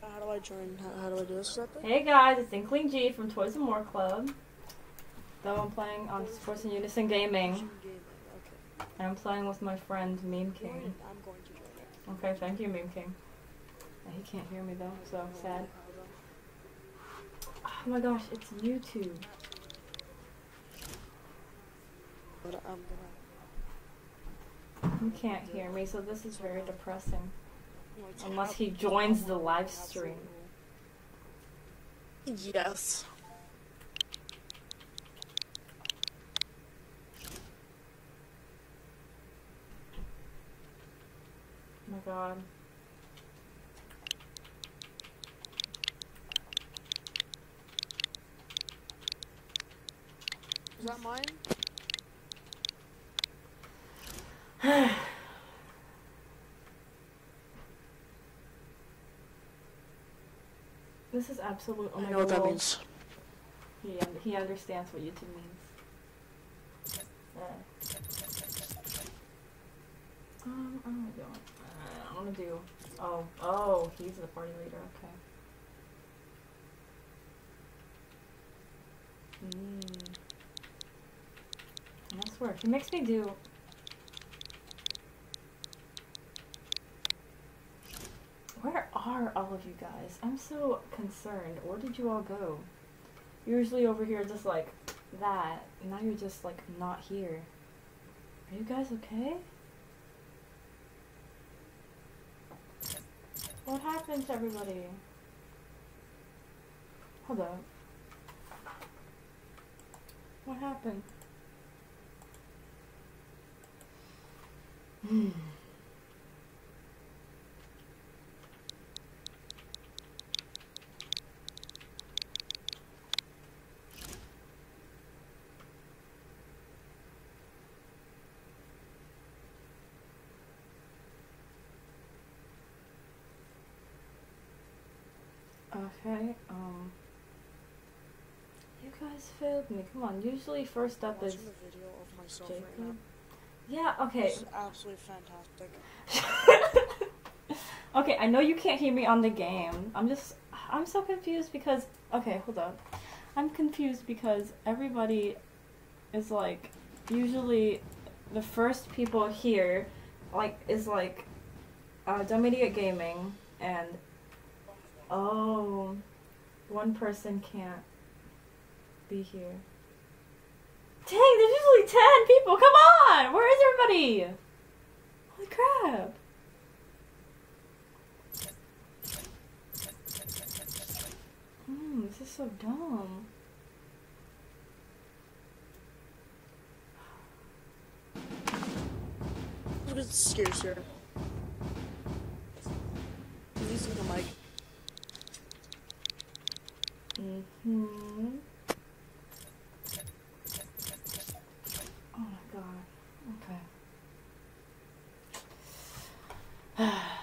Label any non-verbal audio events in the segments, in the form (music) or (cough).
how do I join? How, how do I do this? Hey guys, it's Inkling G from Toys and More Club. Though I'm playing on Force in Unison Gaming, and I'm playing with my friend Meme King. I'm going to join. Okay, thank you, Meme King. He can't hear me though, so sad. Oh my gosh, it's YouTube. But I'm gonna. He can't hear me, so this is very depressing. I'm going to Unless he joins the live stream. Yes. Oh my god. Is that mine? (sighs) (sighs) (sighs) This is absolute. Oh I my know what that God. means. He, un- he understands what YouTube means. Uh. Um, I'm gonna do. Uh, I'm gonna do. Oh, oh, he's the party leader. Okay. Mm. I swear, he makes me do. Where are all of you guys? I'm so concerned. Where did you all go? Usually over here just like that. Now you're just like not here. Are you guys okay? What happened to everybody? Hold up. What happened? (sighs) Hmm. Okay, um. You guys failed me. Come on, usually first up is watching video of myself right now. Yeah, okay. This is absolutely fantastic. (laughs) okay, I know you can't hear me on the game. I'm just. I'm so confused because. Okay, hold up. I'm confused because everybody is like. Usually, the first people here, like, is like. Uh, Dominia Gaming and. Oh. One person can't be here. Dang, there's usually 10 people! Come on! Where is everybody? Holy crap! Hmm, this is so dumb. Look at the scares here. Using the mic. Mm-hmm. Oh my god. Okay. (sighs) (sighs)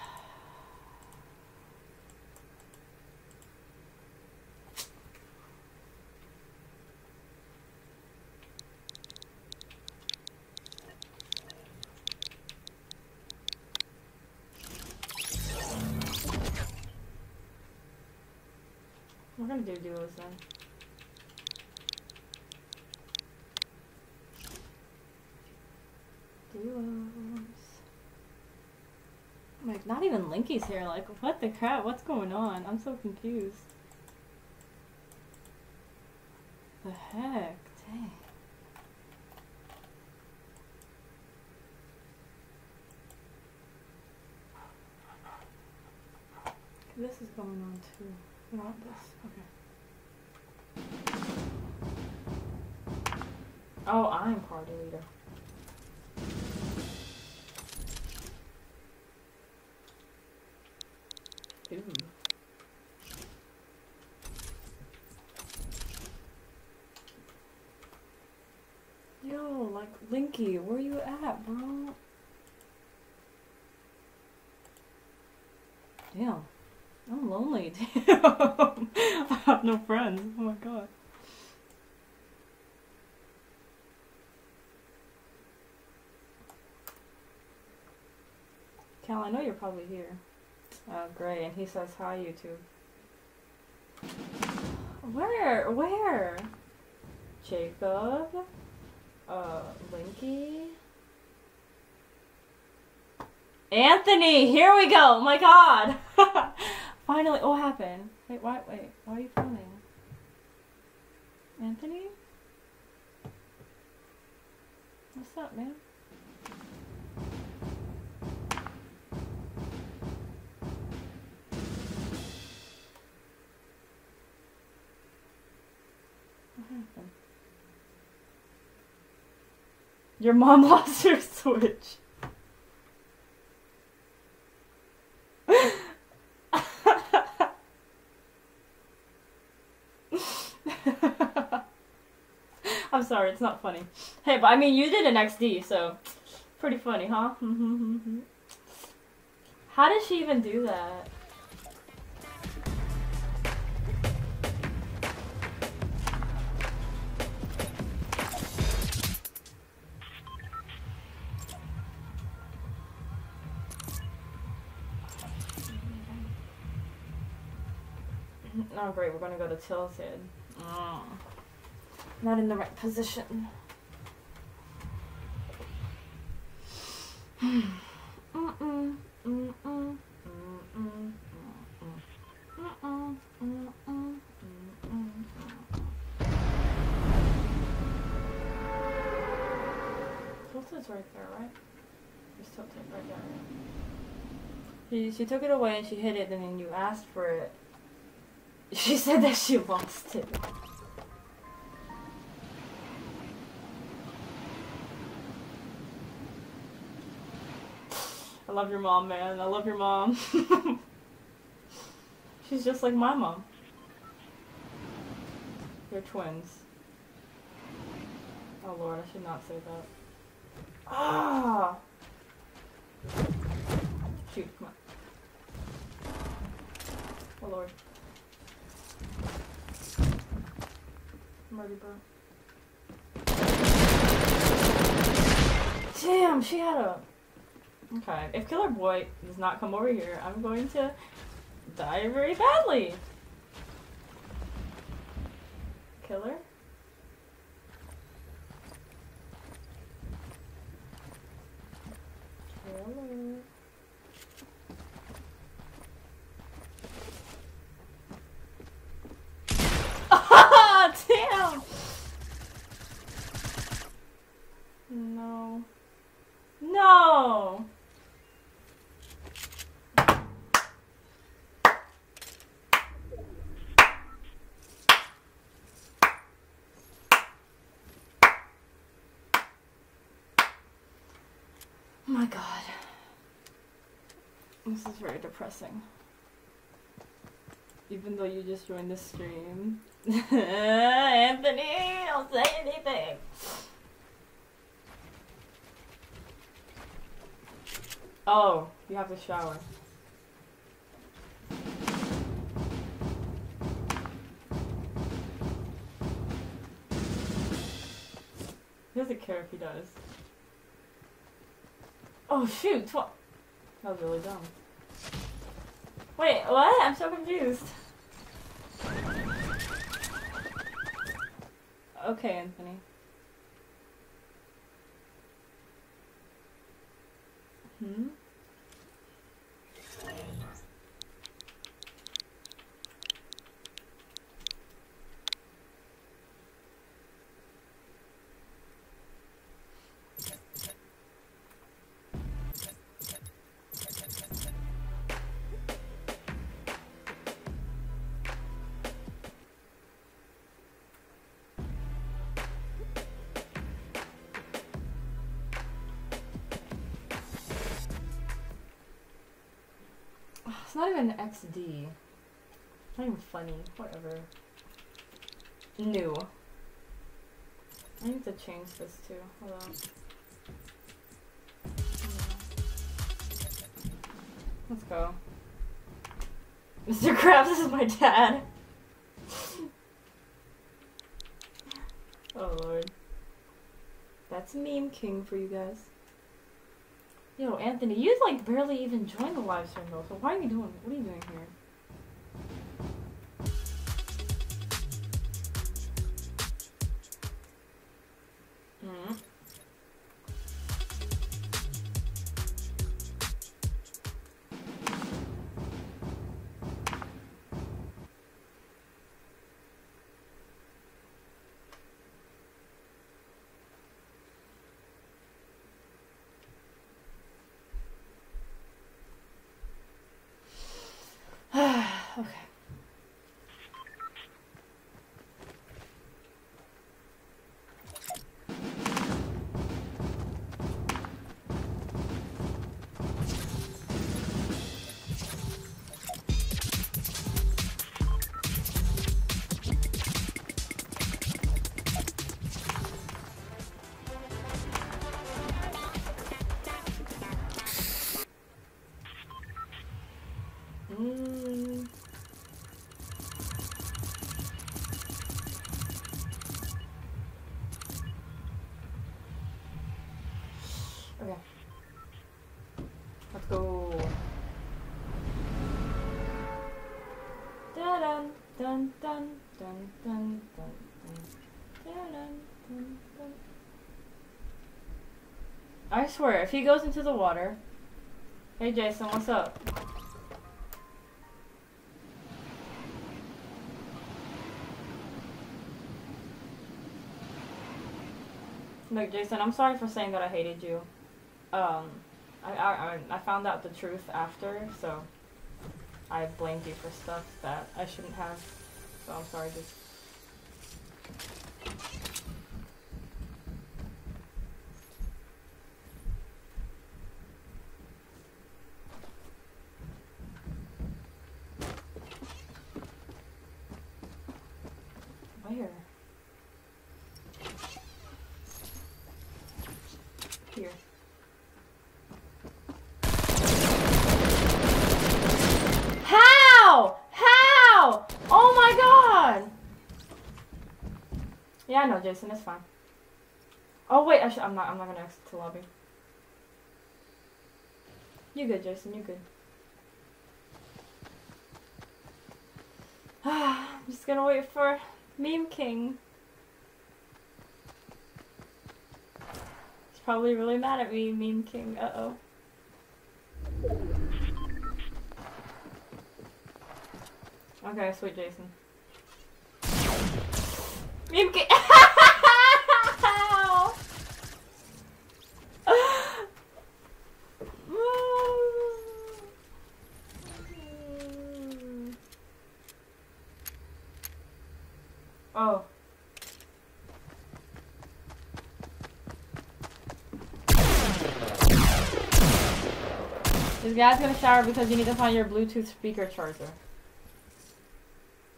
We're gonna do duos then. Duos. Um, like, not even Linky's here. Like, what the crap? What's going on? I'm so confused. The heck? Dang. This is going on too. Want this. Okay. Oh, I'm party leader. Ooh. Yo, like Linky, where you at, bro? Damn. I'm lonely. Damn. I have no friends. Oh my god. Cal, I know you're probably here. Oh, great. And he says, hi, YouTube. Where? Where? Jacob? Uh, Linky? Anthony! Here we go! Oh my god! (laughs) Finally, what happened? Wait, why, wait, why are you filming? Anthony? What's up, man? What happened? Your mom (laughs) lost her Switch. I'm sorry, it's not funny. Hey, but I mean, you did an XD, so pretty funny, huh? (laughs) How did she even do that? Oh great, we're gonna go to Tilted. Mm. Not in the right position. Right there, right? She, she took it away and she hid it, and then you asked for it. (laughs) She said that she lost it. I love your mom, man. I love your mom. (laughs) She's just like my mom. They're twins. Oh lord, I should not say that. Ah! Shoot, come on. Oh lord. I'm. Damn, she had a. Okay, if Killer Boy does not come over here, I'm going to die very badly. Killer? (laughs) Damn! No. No! My god. This is very depressing. Even though you just joined the stream. (laughs) Anthony, don't say anything. Oh, you have to shower. He doesn't care if he does. Oh shoot! What? That was really dumb. Wait, what? I'm so confused. Okay, Anthony. Hmm? XD. Not even funny. Whatever. New. I need to change this too. Hold on. Let's go. Mr. Krabs this is my dad. (laughs) oh lord. That's meme king for you guys. Yo, Anthony, you like barely even joined the live stream though. So why are you doing? What are you doing here? dun dun dun dun dun dun dun dun. I swear, if he goes into the water. Hey Jason, what's up? Look, Jason, I'm sorry for saying that I hated you. Um, I, I, I found out the truth after, so I blamed you for stuff that I shouldn't have. So I'm sorry, just. Where? Here. How? How? Oh my god! Yeah, know, Jason. It's fine. Oh wait, I I'm not. I'm not gonna exit to lobby. You good, Jason? You good? (sighs) I'm just gonna wait for Meme King. He's probably really mad at me, Meme King. Uh oh. Okay, sweet Jason. King. (laughs) Oh. This guy's gonna shower because you need to find your Bluetooth speaker charger.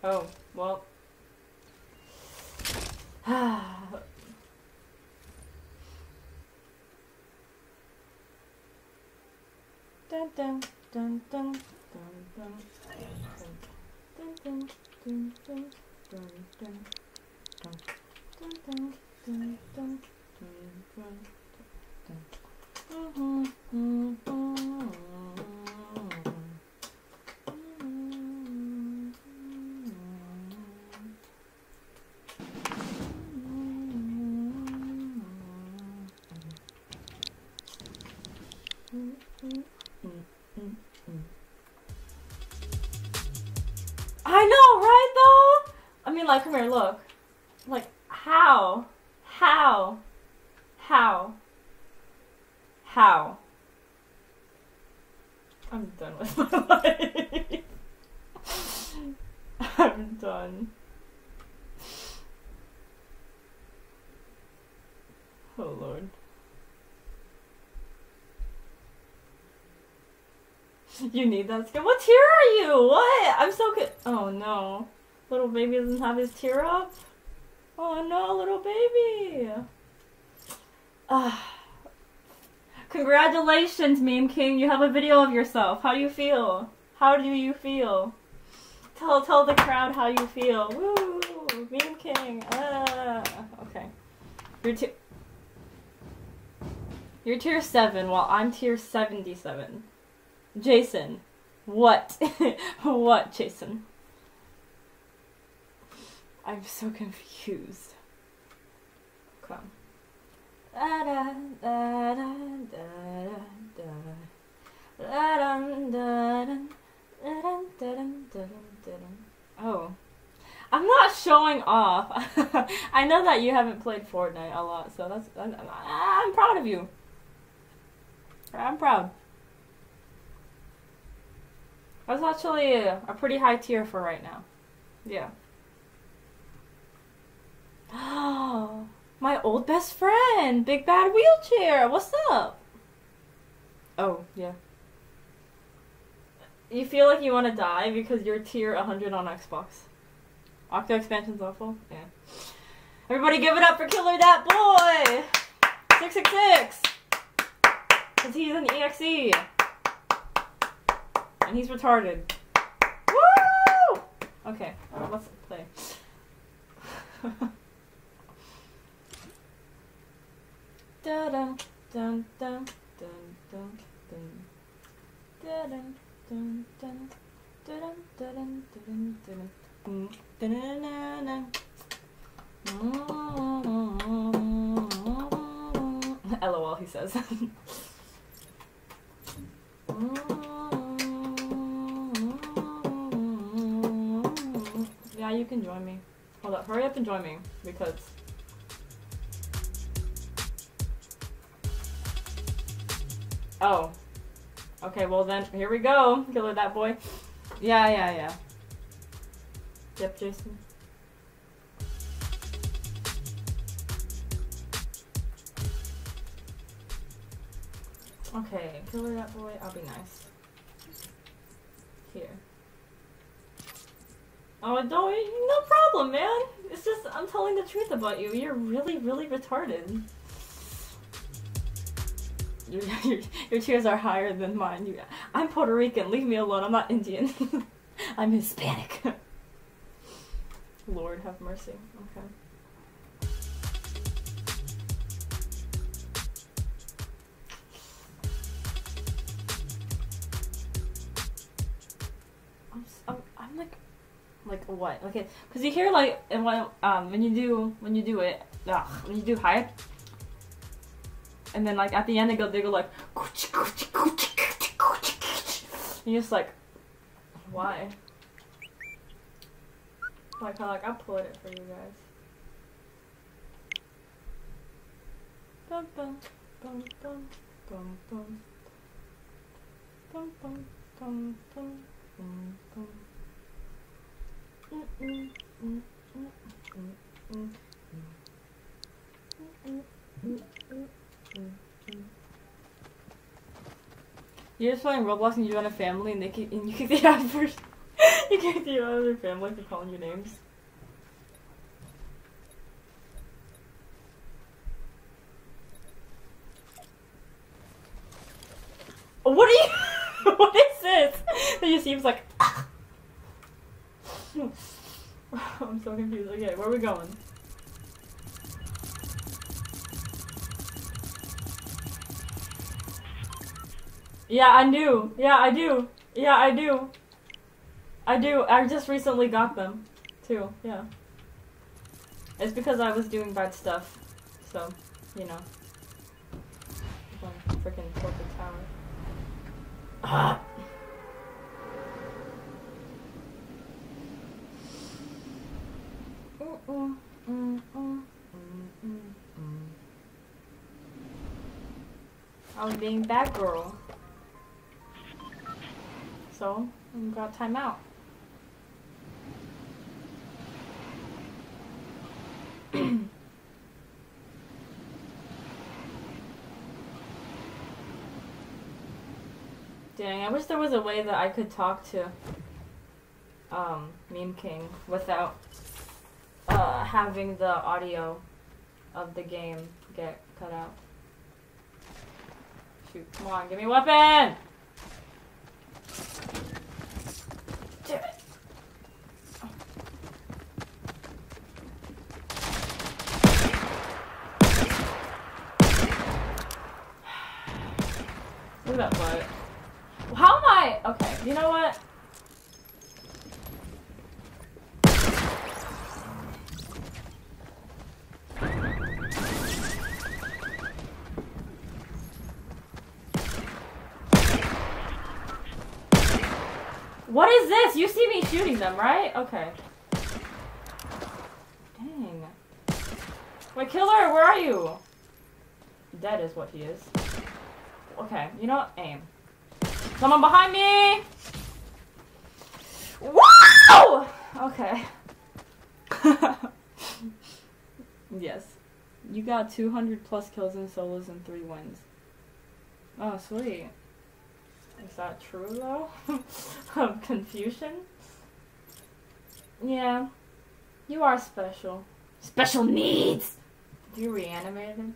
Oh, well. Look. Like how? How? How? How? I'm done with my (laughs) life. (laughs) I'm done. Oh lord. You need that skin. What tier are you? What? I'm so good. Oh no. Little baby doesn't have his tear up? Oh no, little baby. Ah. Congratulations, Meme King. You have a video of yourself. How do you feel? How do you feel? Tell tell the crowd how you feel. Woo! Meme King. Ah. Okay. You're too. You're tier 7 while I'm tier 77. Jason. What? (laughs) what, Jason? I'm so confused. Come. Oh. I'm not showing off. (laughs) I know that you haven't played Fortnite a lot, so that's I'm, I'm proud of you. I'm proud. That's actually a, a pretty high tier for right now. Yeah. Oh, (gasps) my old best friend, Big Bad Wheelchair. What's up? Oh, yeah. You feel like you want to die because you're tier 100 on Xbox. Octo expansion's awful? Yeah. Everybody give it up for Killer That Boy! 666! Because he's an EXE. And he's retarded. Woo! Okay, let's play. (laughs) lol he says yeah you can join me hold up hurry up and join me because Oh. Okay, well then, here we go. Killer that boy. Yeah, yeah, yeah. Yep, Jason. Okay, killer that boy. I'll be nice. Here. Oh, don't. No problem, man. It's just I'm telling the truth about you. You're really, really retarded. (laughs) Your, your, tiers are higher than mine. You, I'm Puerto Rican. Leave me alone. I'm not Indian. (laughs) I'm Hispanic. Lord have mercy. Okay. I'm, like, like what? Okay, because you hear like, and when um when you do when you do it, ugh, when you do hype, and then like at the end they go they go like, and you're just like, why? Like how like I put it for you guys. Bum bum bum bum bum bum bum bum bum bum bum bum. Mm mm mm mm mm mm mm mm mm mm You're just playing Roblox and you run a family and they keep and you kick the out first. you kick the out of their family for calling you names. What are you? (laughs) what is this? It just seems like. (laughs) I'm so confused. Okay, where are we going? Yeah, I do. Yeah, I do. Yeah, I do. I do. I just recently got them, too. Yeah. It's because I was doing bad stuff. So, you know. Freaking corporate tower. Ah. (laughs) I was being bad girl. So, I got time out. (clears throat) Dang, I wish there was a way that I could talk to um, Meme King without uh, having the audio of the game get cut out. Shoot, come on, give me a weapon! It. Look at that butt. How am I? Okay, you know what? See me shooting them, right? Okay. Dang. Wait, killer, where are you? Dead is what he is. Okay, you know what? Aim. Someone behind me! Wow! Okay. (laughs) yes. You got 200 plus kills in solos and 3 wins. Oh, sweet. Is that true, though? (laughs) of confusion? Yeah. You are special. Special needs! Do you reanimate him?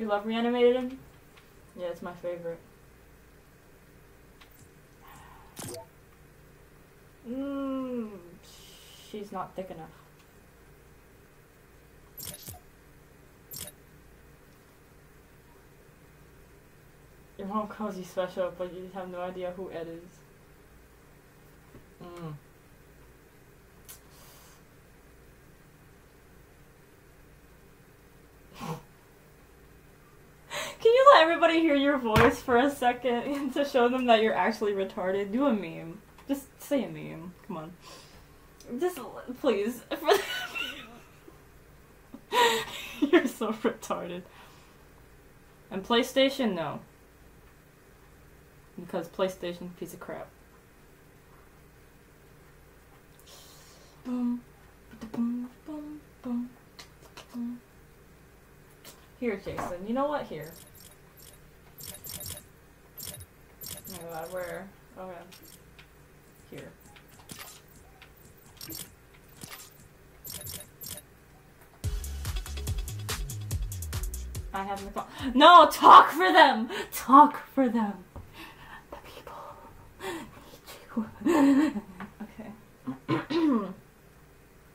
You love reanimated? Him? Yeah, it's my favorite. Mmm, she's not thick enough. Your mom calls you special, but you have no idea who Ed is. Mm. Can let everybody hear your voice for a second (laughs) to show them that you're actually retarded? Do a meme. Just say a meme. Come on. Just please. (laughs) (laughs) you're so retarded. And PlayStation, no. Because PlayStation, piece of crap. Boom. Here, Jason. You know what? Here. Oh my god, where? Yeah. Here. I have the call. No, talk for them. Talk for them. The people need you. okay.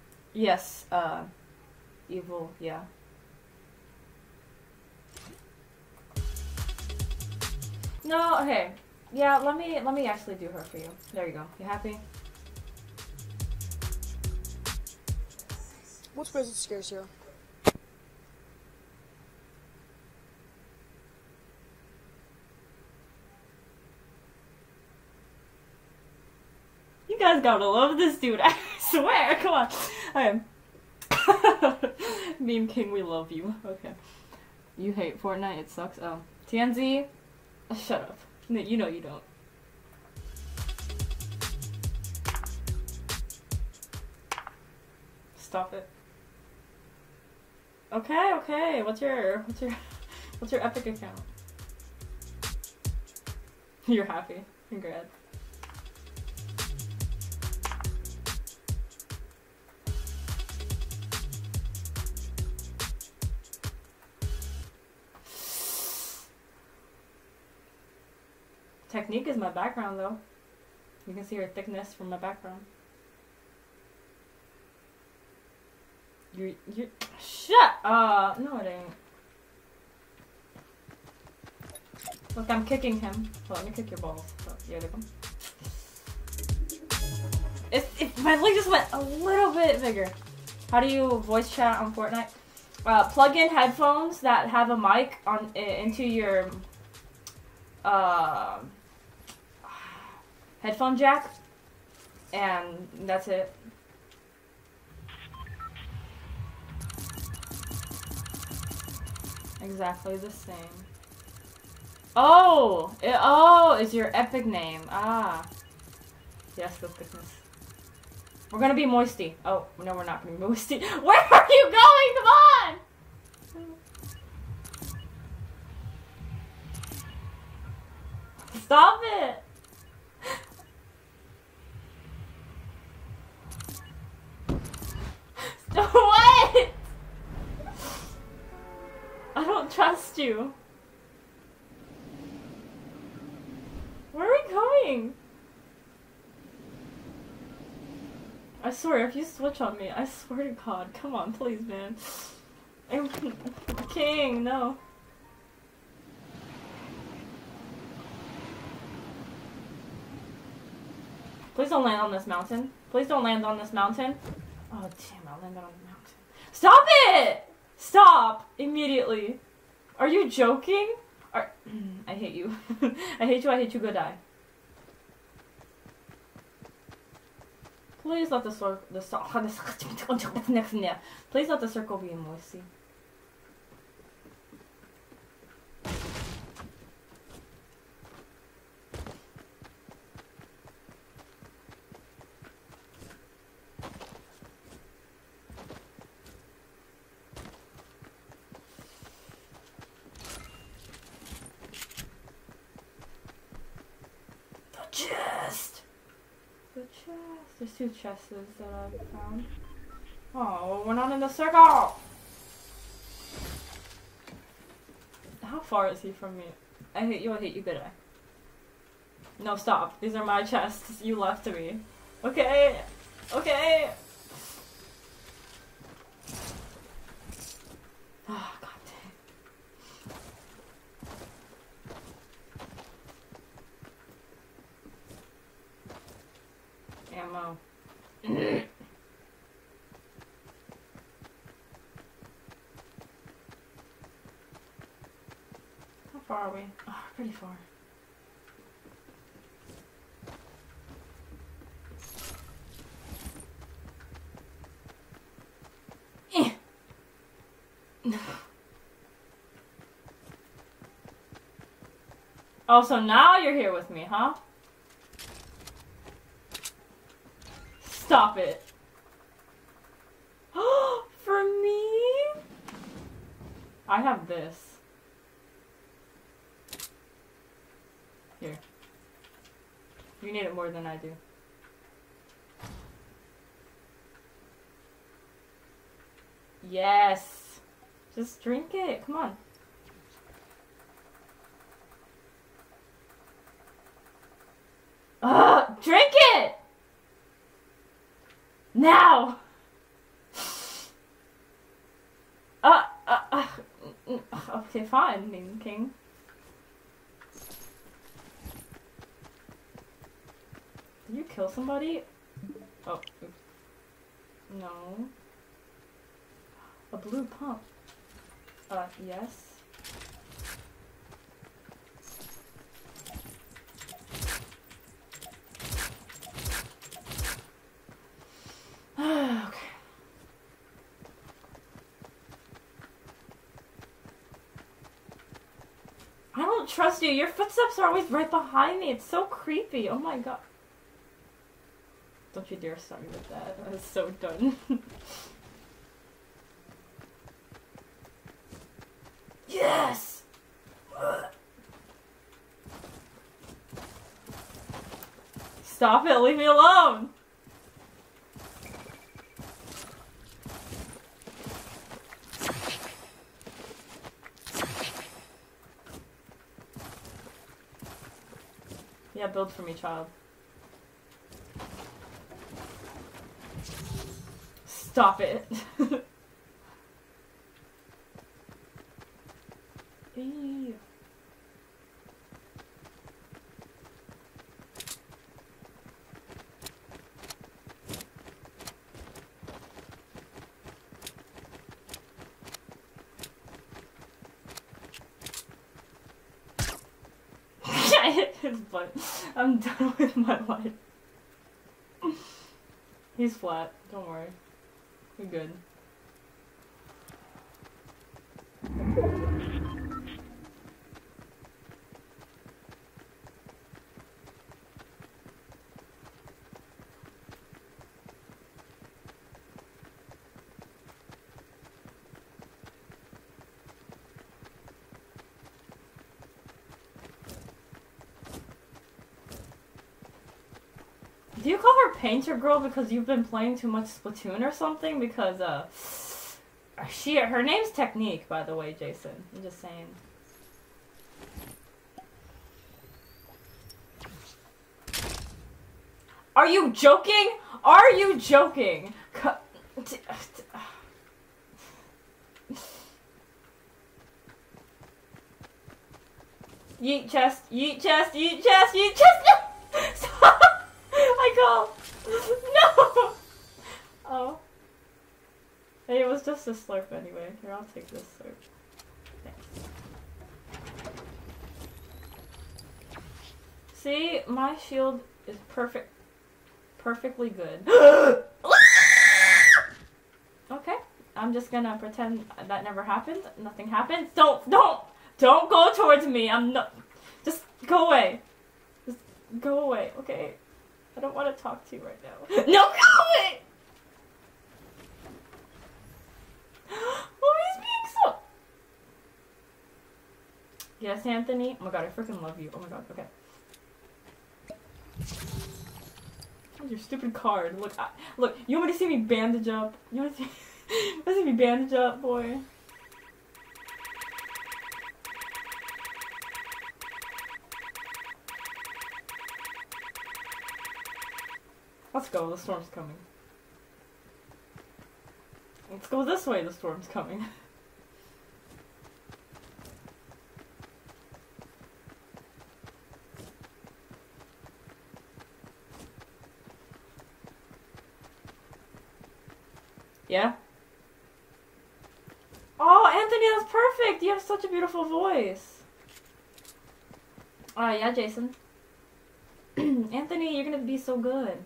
(clears throat) yes. Uh, evil. Yeah. No, okay. Yeah, let me let me actually do her for you. There you go. You happy? What's present scares you? You guys gotta love this dude. (laughs) I swear. Come on. Okay. (laughs) Meme King, we love you. Okay. You hate Fortnite. It sucks. Oh, TNZ. Shut up. No, you know you don't. Stop it. Okay, okay. What's your what's your what's your Epic account? (laughs) You're happy. Congrats. Technique is my background though. You can see her thickness from my background. You you shut uh no it ain't. Look, I'm kicking him. Let me kick your balls. Oh, yeah, they come. If my leg just went a little bit bigger. How do you voice chat on Fortnite? Uh, plug in headphones that have a mic on into your uh, headphone jack, and that's it. Exactly the same. Oh, it, oh, is your epic name? Ah, yes, the thickness. We're gonna be moisty. Oh no, we're not gonna be moisty. (laughs) Where are you going? Come on! Stop it! (laughs) what? I don't trust you. Where are we going? I swear, if you switch on me, I swear to god, come on, please, man. (laughs) King, no. Please don't land on this mountain. Please don't land on this mountain. Oh, damn, I landed on the mountain. Stop it! Stop! Immediately. Are you joking? Are I hate you. I hate you, I hate you, go die. Please let the circle the Please let the circle be in Moisty. The chest! The chest. There's two chests that I've found. Oh, we're not in the circle! How far is he from me? I hate you, I hate you, eye. No, stop. These are my chests. You left to me. Okay. Okay. Oh, god dang. Ammo. How far are we? Oh, pretty far. Eh. Oh, so now you're here with me, huh? Stop it. (gasps) For me? I have this. Here. You need it more than I do. Yes. Just drink it. Come on. Ugh, drink it! Now! Uh, uh, uh, mm, fine, Meme King. Did you kill somebody? Oh, oops. No. A blue pump. Uh, yes. okay. I don't trust you. Your footsteps are always right behind me. It's so creepy. Oh my god. Don't you dare start me with that. Is so done. (laughs) yes! Stop it. Leave me alone. Yeah, build for me, child. Stop it. (laughs) Ew. I hit his butt. I'm done with my life. He's flat. Don't worry. We're good. Do you call her Painter Girl because you've been playing too much Splatoon or something? Because, uh, she, her name's Teknique, by the way, Jason. I'm just saying. Are you joking? Are you joking? (sighs) Yeet chest, yeet chest, yeet chest, yeet chest! (laughs) Call. (laughs) No! Oh. Hey, it was just a slurp anyway. Here, I'll take this slurp. Thanks. See, my shield is perfect. Perfectly good. (gasps) okay, I'm just gonna pretend that never happened. Nothing happened. Don't, don't, don't go towards me. I'm not. Just go away. Just go away, okay? I don't want to talk to you right now. (laughs) No! Oh, he's (gasps) being so. Yes, Anthony. Oh my god, I freaking love you. Oh my god. Okay. Your stupid card? Look, I, look. You want me to see me bandage up? You want to see? you want to see me bandage up, boy? Let's go. The storm's coming. Let's go this way. The storm's coming. (laughs) Yeah? Oh, Anthony, that's perfect! You have such a beautiful voice. Uh, yeah, Jason. (clears throat) Anthony, you're gonna be so good.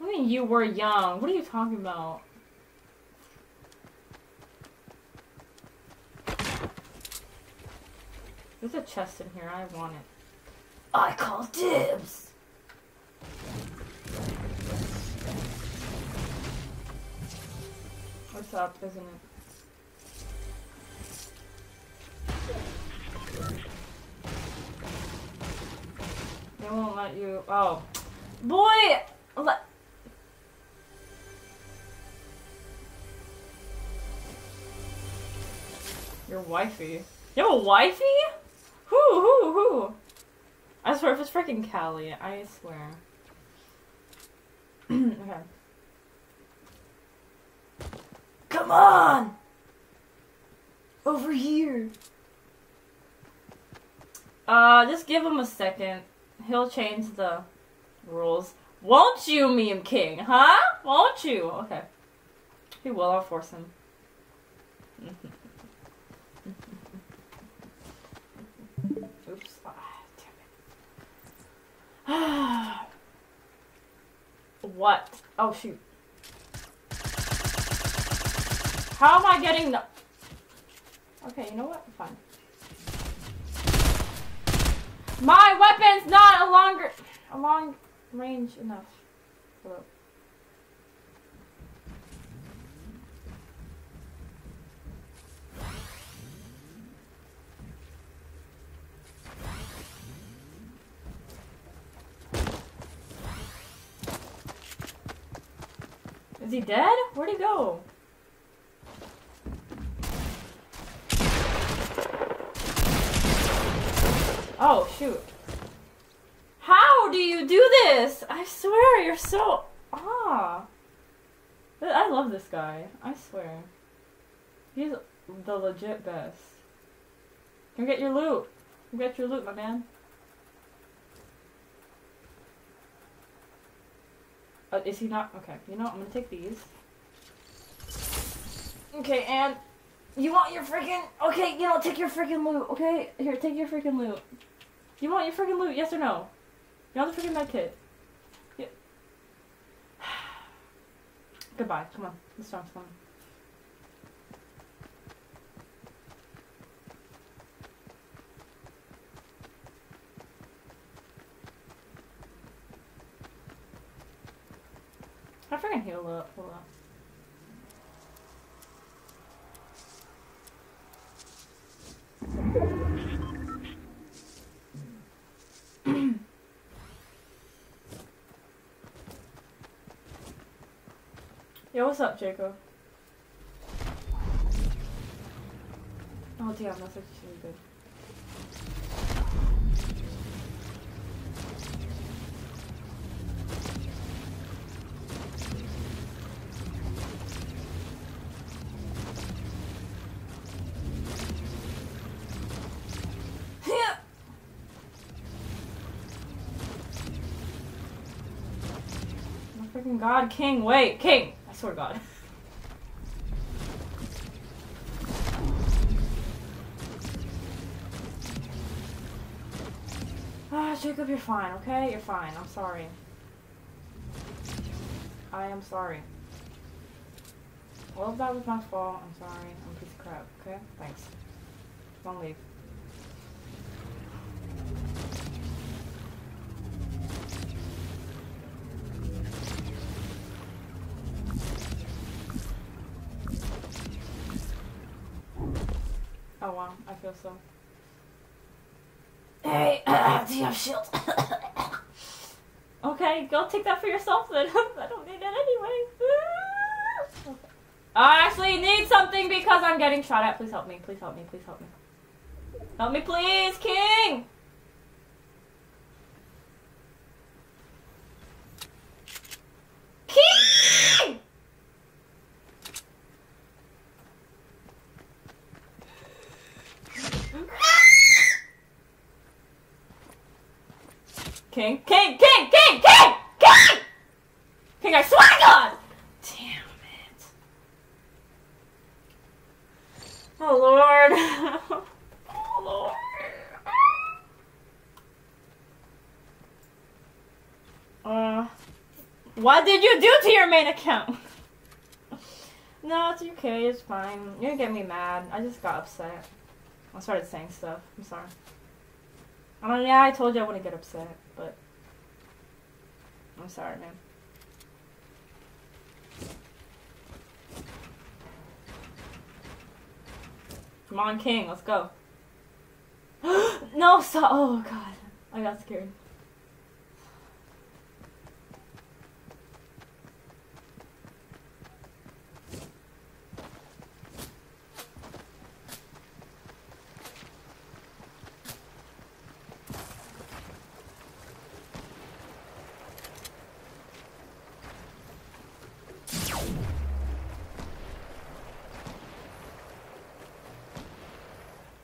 What do you were young? What are you talking about? There's a chest in here. I want it. I call dibs. What's up, isn't it? They won't let you. Oh, boy! Your wifey. You have a wifey? Who, who, who? I swear if it's freaking Callie, I swear. (clears throat) okay. Come on! Over here. Uh, just give him a second. He'll change the rules. Won't you, meme king, huh? Won't you? Okay. He will, I'll force him. Oops. Ah, damn it. (gasps) what? Oh, shoot. How am I getting the... Okay, you know what? Fine. My weapon's not a longer... A long range enough. Hello. Is he dead? Where'd he go? Oh, shoot. How do you do this? I swear, you're so... Ah. I love this guy. I swear. He's the legit best. Come get your loot. Come get your loot, my man. Uh, is he not? Okay, you know? I'm gonna take these. Okay, and you want your freaking. Okay, you know, take your freaking loot. Okay, here, take your freaking loot. You want your freaking loot? Yes or no? You want the freaking med kit? Yeah. (sighs) Goodbye. Come on, the storm's coming. I freaking heal up. Hold up. Yo, what's up, Jacob? Oh damn, that's actually good. God, King, wait, King! I swear to god. Ah, Jacob, you're fine, okay? You're fine. I'm sorry. I am sorry. Well, that was my fault. I'm sorry. I'm a piece of crap, okay? Thanks. Don't leave. I feel so. Hey, (coughs) do you have shield? (coughs) okay, go take that for yourself then. (laughs) I don't need it anyway. (coughs) I actually need something because I'm getting shot at. Please help me. Please help me. Please help me. Help me, please. King! King, King, King, King, King, King! King, I swear to God! Damn it. Oh, Lord. (laughs) oh, Lord. Uh, what did you do to your main account? (laughs) no, it's okay, it's fine. You didn't get me mad. I just got upset. I started saying stuff. I'm sorry. I mean, yeah, I told you I wouldn't get upset, but I'm sorry, man. Come on, King, let's go. (gasps) no, stop. Oh, God. I got scared.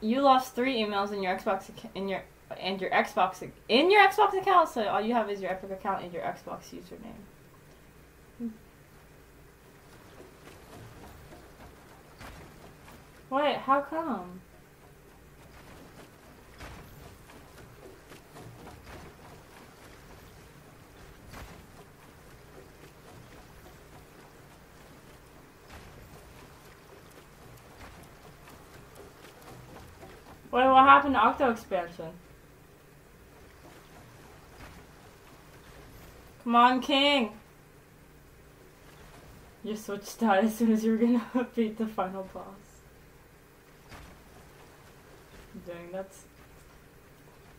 You lost three emails in your Xbox in your and your Xbox in your Xbox account, so all you have is your Epic account and your Xbox username. Wait, how come? Wait, what happened to Octo expansion? Come on, King! You switched out as soon as you were gonna (laughs) beat the final boss. Dang, that's.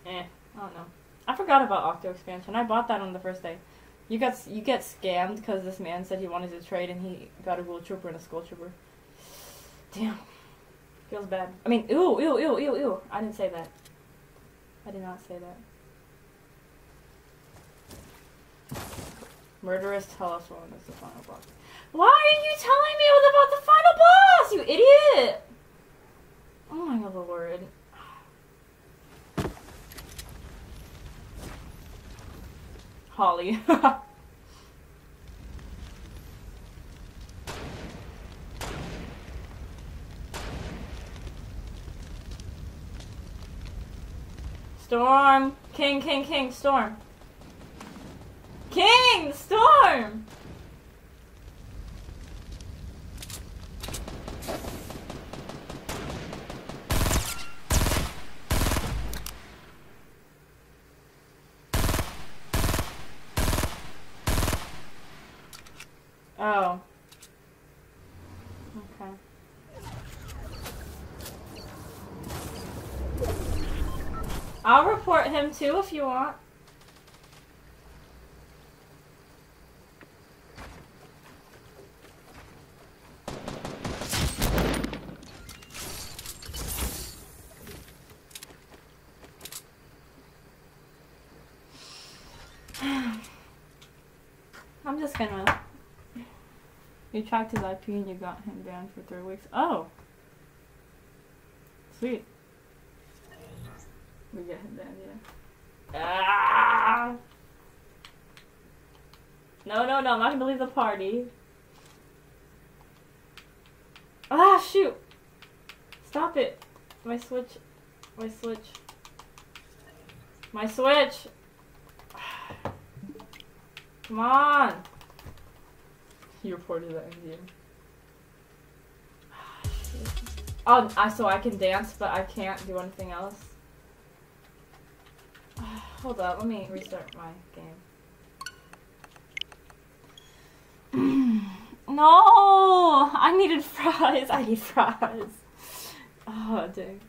Eh, I don't know. I forgot about Octo expansion. I bought that on the first day. You got you get scammed because this man said he wanted to trade and he got a Ghoul Trooper and a Skull Trooper. Damn. Feels bad. I mean, ew, ew, ew, ew, ew. I didn't say that. I did not say that. Murderous Telos one is the final boss. Why are you telling me about the final boss, you idiot? Oh my lord. (sighs) Holly. (laughs) Storm! King, king, king, storm! King! Storm! Oh. him too if you want. (sighs) I'm just gonna. You tracked his IP and you got him banned for three weeks. Oh! Sweet. We get him banned, yeah. Ah! No, no, no, I'm not gonna leave the party. Ah, shoot! Stop it! My switch. My switch. My switch! (sighs) Come on! He reported that in game. Oh, I, so I can dance, but I can't do anything else. Hold up, let me restart my game. (clears throat) no! I needed (laughs) fries. I need fries. (laughs) Oh, dang.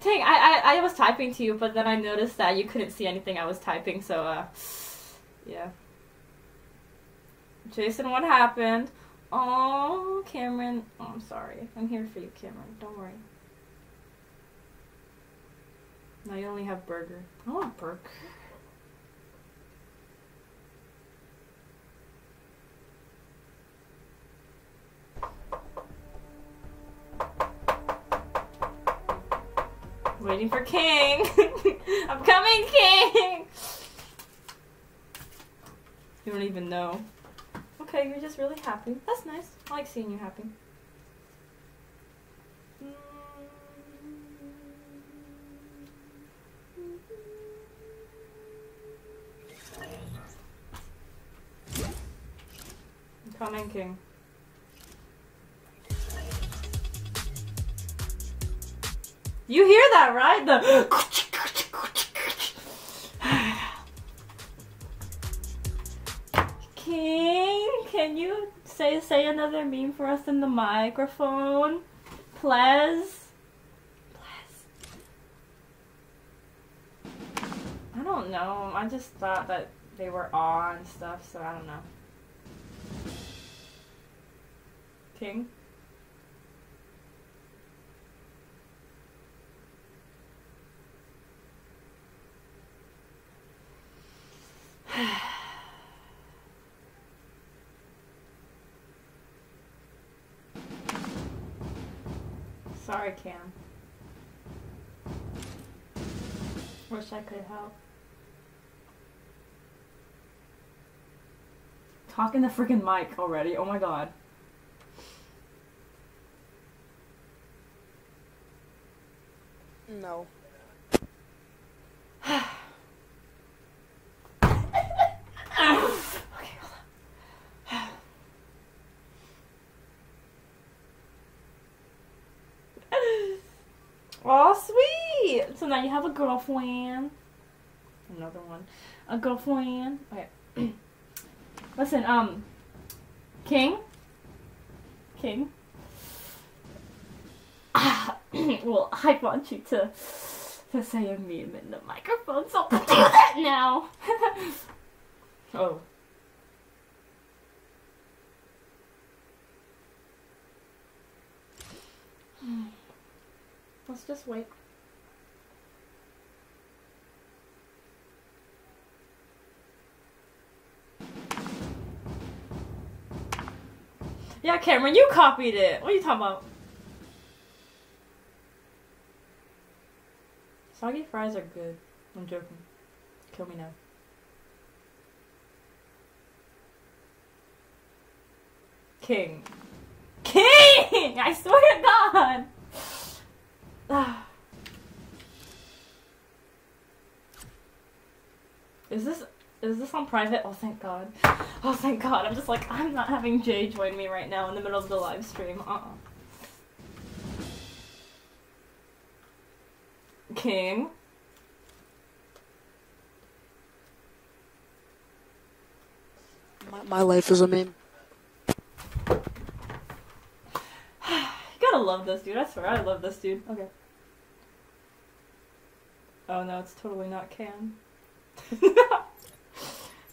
Dang, I, I, I was typing to you, but then I noticed that you couldn't see anything I was typing, so, uh, (sighs) yeah. Jason, what happened? Oh, Cameron. Oh, I'm sorry. I'm here for you, Cameron. Don't worry. Now you only have burger. I want burger. Waiting for King. (laughs) I'm coming, King. You don't even know. Okay, you're just really happy. That's nice. I like seeing you happy. Mm. I'm coming, King. You hear that, right? The (laughs) King, can you say say another meme for us in the microphone? Please? Please. I don't know. I just thought that they were on stuff, so I don't know. King? Sorry, Cam. Wish I could help. Talking the freaking mic already. Oh my god. No. okay, hold on. Aw, sweet! So now you have a girlfriend. Another one. A girlfriend. Okay. (clears throat) Listen, um, King? King? (coughs) well, I want you to, to say a meme in the microphone, so do that now! (laughs) oh. (sighs) Let's just wait. Yeah, Cameron, you copied it. What are you talking about? Soggy fries are good. I'm joking. Kill me now. King. King! (laughs) I swear to God! (sighs) Is this is this on private? Oh thank God. Oh thank God. I'm just like I'm not having Jay join me right now in the middle of the live stream. Uh uh King. My, my life is a meme. (sighs) You gotta love this dude. I swear I love this dude. Okay. Oh no, it's totally not Cam. (laughs)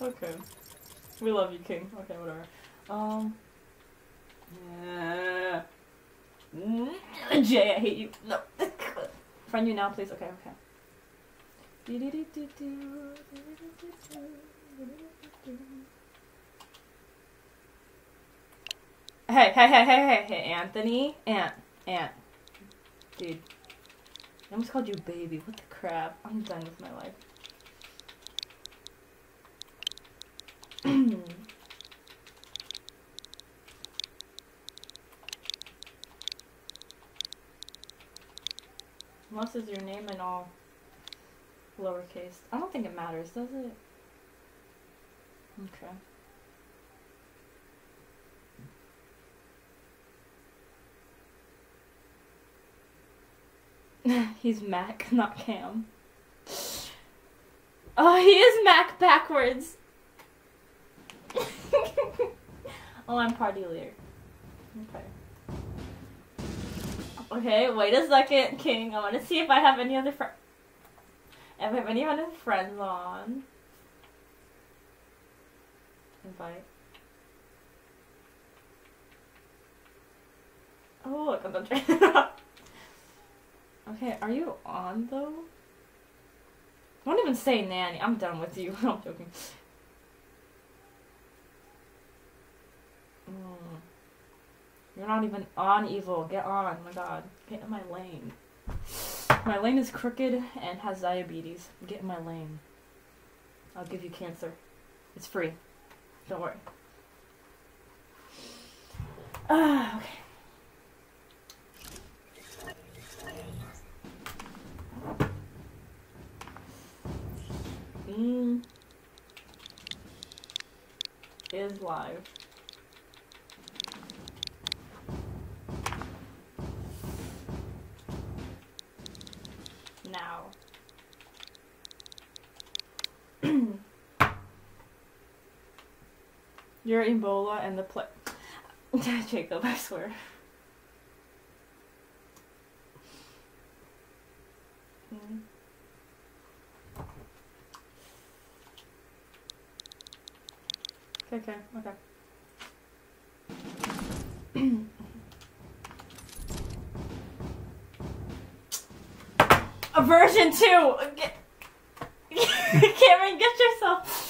okay. We love you, King. Okay, whatever. Um. Yeah. Jay, I hate you. No. (laughs) Friend you now, please. Okay, okay. Hey, hey, hey, hey, hey, hey, Anthony, Ant, Ant, dude. I almost called you baby. What the crap? I'm done with my life. (clears throat) Unless is your name in all lowercase. I don't think it matters, does it? Okay. (laughs) He's Mac, (laughs) not Cam. (laughs) Oh, he is Mac backwards. (laughs) oh, I'm party leader. Okay. Okay, wait a second, King. I want to see if I have any other friends. If I have any other friends on. Invite. Oh, look, I'm (laughs) Okay, are you on though? Don't even say nanny. I'm done with you. (laughs) I'm joking. Mm. You're not even on evil. Get on. My god. Get in my lane. My lane is crooked and has diabetes. Get in my lane. I'll give you cancer. It's free. Don't worry. Ah, okay. Mm. Is live. now. You're Ebola and the plague. (laughs) Jacob, I swear. Mm. Okay, okay, okay. A version two. (laughs) Get, (laughs) Cameron, get yourself.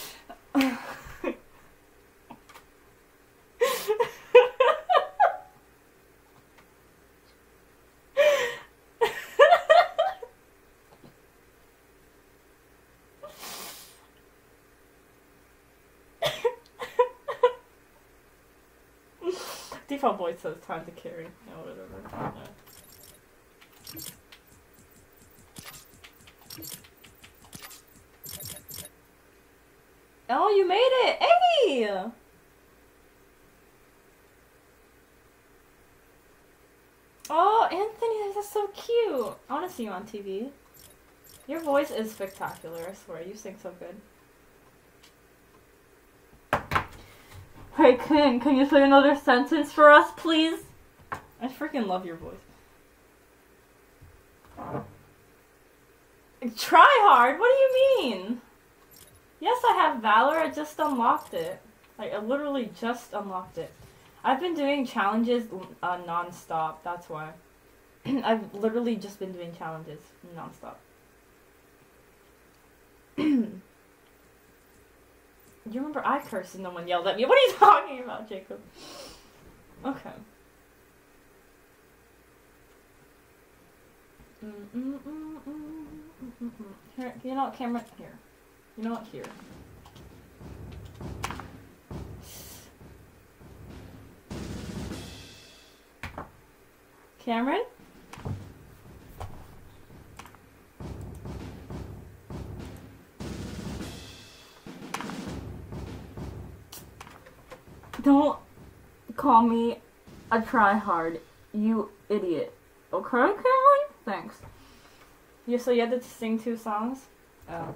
Says time to carry. Whatever. Yeah. Oh, you made it! Hey! Oh, Anthony, that's so cute. I want to see you on TV. Your voice is spectacular, I swear. You sing so good. Can you say another sentence for us, please? I freaking love your voice. Try hard? What do you mean? Yes, I have Valor. I just unlocked it. Like, I literally just unlocked it. I've been doing challenges uh, non-stop. That's why. (clears throat) I've literally just been doing challenges non-stop. (clears throat) you remember I cursed and no one yelled at me. (laughs) What are you talking about, Jacob? Okay. Here, you know what, camera? Here. You know what? Here. Cameron? Don't call me a tryhard, you idiot. Okay, Cameron? Thanks. You so you had to sing two songs? Oh.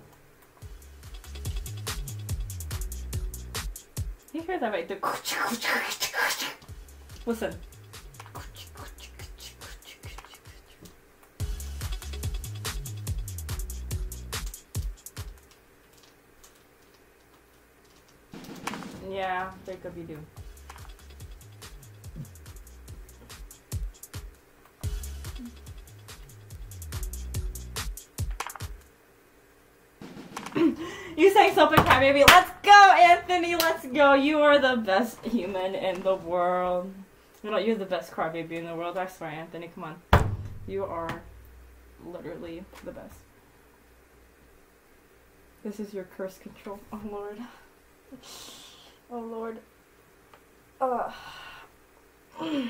You hear that right? The (laughs) listen. Yeah, they could be due. (laughs) you sang something cry baby. Let's go anthony. Let's go. You are the best human in the world. You know, you're the best crybaby in the world. I swear anthony. Come on. You are literally the best. This is your curse control. Oh lord. (laughs) Oh, Lord. Ugh. (clears throat) okay.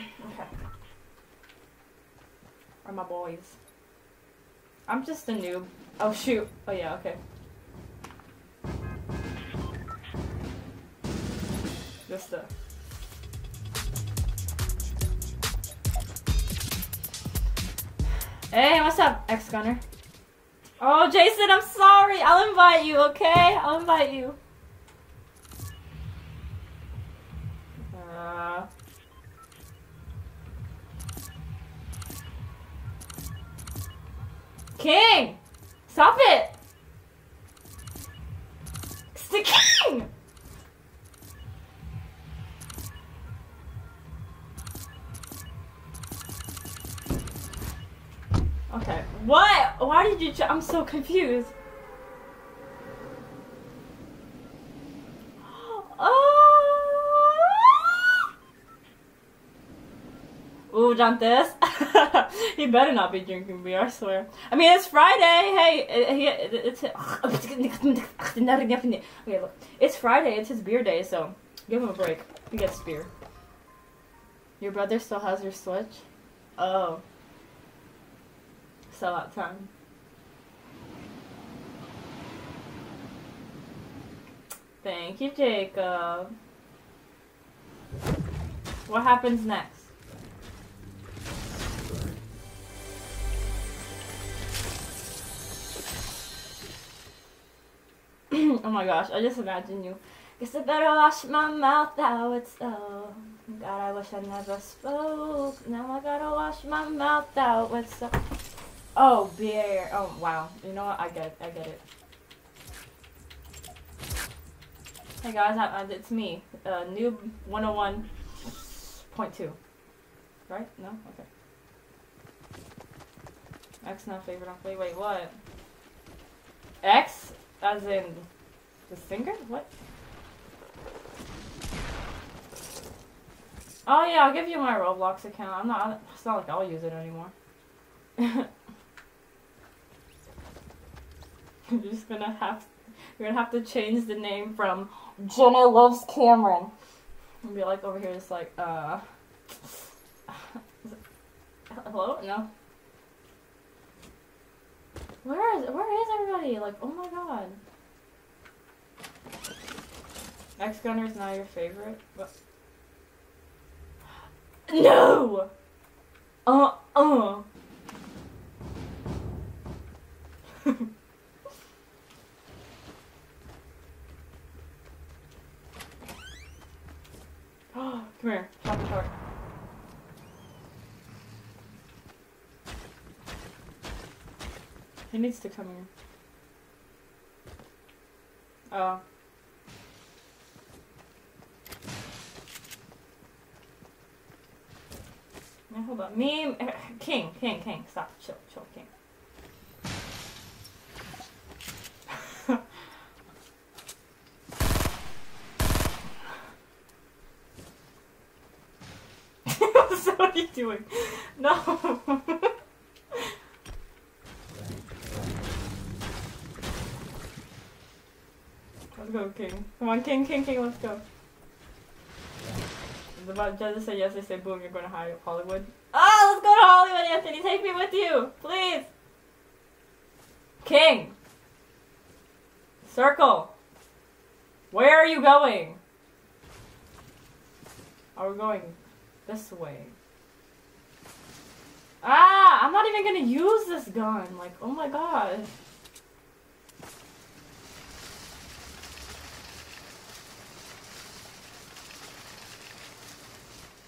Are my boys. I'm just a noob. Oh shoot. Oh yeah, okay. Just a (sighs) Hey, what's up, ex-gunner? Oh, Jason, I'm sorry. I'll invite you, okay? I'll invite you. King! Stop it! It's the king! Okay. What? Why did you? I'm so confused. Ooh, this. (laughs) he better not be drinking beer, I swear. I mean, it's Friday. Hey, it, it's. (laughs) Okay, look. It's Friday. It's his beer day, so give him a break. He gets beer. Your brother still has your Switch? Oh sellout time. Thank you, Jacob. What happens next? (clears throat) oh my gosh, I just imagine you. Guess I better wash my mouth out with soap. God, I wish I never spoke. Now I gotta wash my mouth out with soap. Oh, beer. Oh, wow. You know what? I get it. I get it. Hey guys, I, I, it's me, uh, Noob 101.2. Right? No? Okay. X not favorite on play. Wait, what? X? As in the singer? What? Oh yeah, I'll give you my Roblox account. I'm not. It's not like I'll use it anymore. (laughs) You're just gonna have you're gonna have to change the name from Jenna loves Cameron. And be like over here just like uh (laughs) Hello? No. Where is where is everybody? Like, oh my god. X Gunner is not your favorite? But (gasps) No! Uh uh (laughs) Come here, the tower. He needs to come here. Oh. Now hold on. Me, eh, King, King, King. Stop. Chill, chill, King. (laughs) what are you doing? No. (laughs) go, King. Come on, King, King, King, let's go. The about judges say yes, they say boom, you're going to Hollywood. Ah, let's go to Hollywood, Anthony. Take me with you, please. King. Circle. Where are you going? Are we going this way? Ah, I'm not even gonna use this gun. Like, oh my god.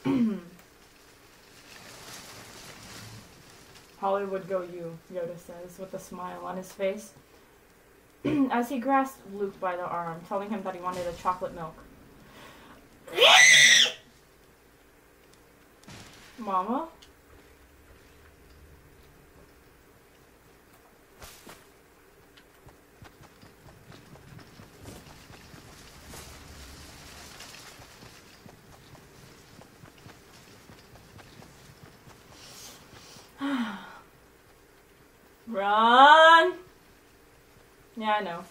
(clears throat) Hollywood go you, Yoda says, with a smile on his face. (clears throat) As he grasped Luke by the arm, telling him that he wanted a chocolate milk. (laughs) Mama? Run! Yeah, I know.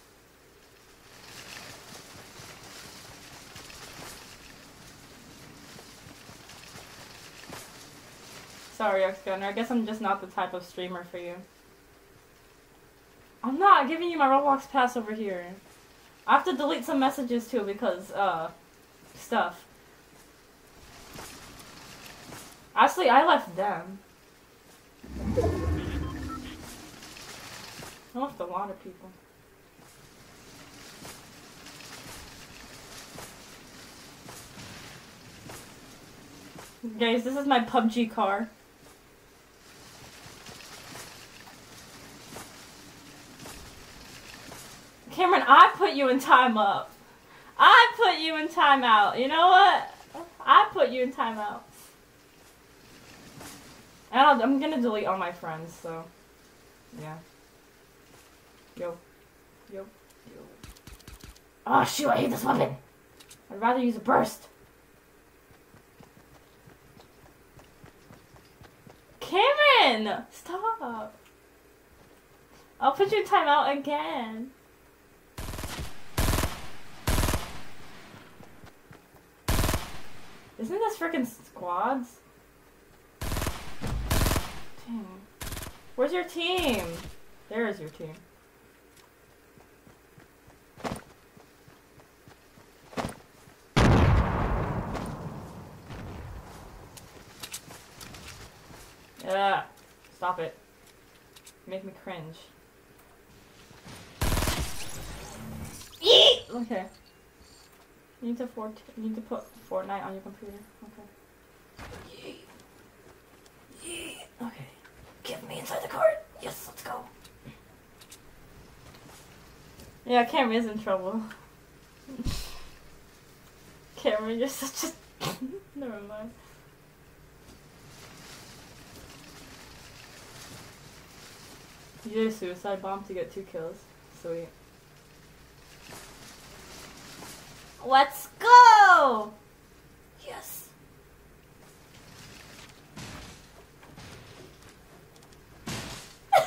Sorry, X-Gunner. I guess I'm just not the type of streamer for you. I'm not giving you my Roblox pass over here. I have to delete some messages too because, uh, stuff. Actually, I left them. I left a lot of people. Guys, this is my PUBG car. Cameron, I put you in time up. I put you in timeout. You know what? I put you in timeout. And I'll, I'm gonna delete all my friends, so. Yeah. Yo. Yo. Yo. Oh shoot, I hate this weapon! I'd rather use a burst. Cameron! Stop! I'll put you in timeout again. Isn't this freaking squads? Dang. Where's your team? There's your team. Yeah. Stop it. Make me cringe. Eat! Okay. You need to fort you need to put Fortnite on your computer. Okay. Okay. Get me inside the cart. Yes, let's go. Yeah, Cameron is in trouble. (laughs) Cameron, you're such a. (laughs) Never mind. You did a suicide bomb to get two kills. Sweet. Let's go! Yes. (laughs)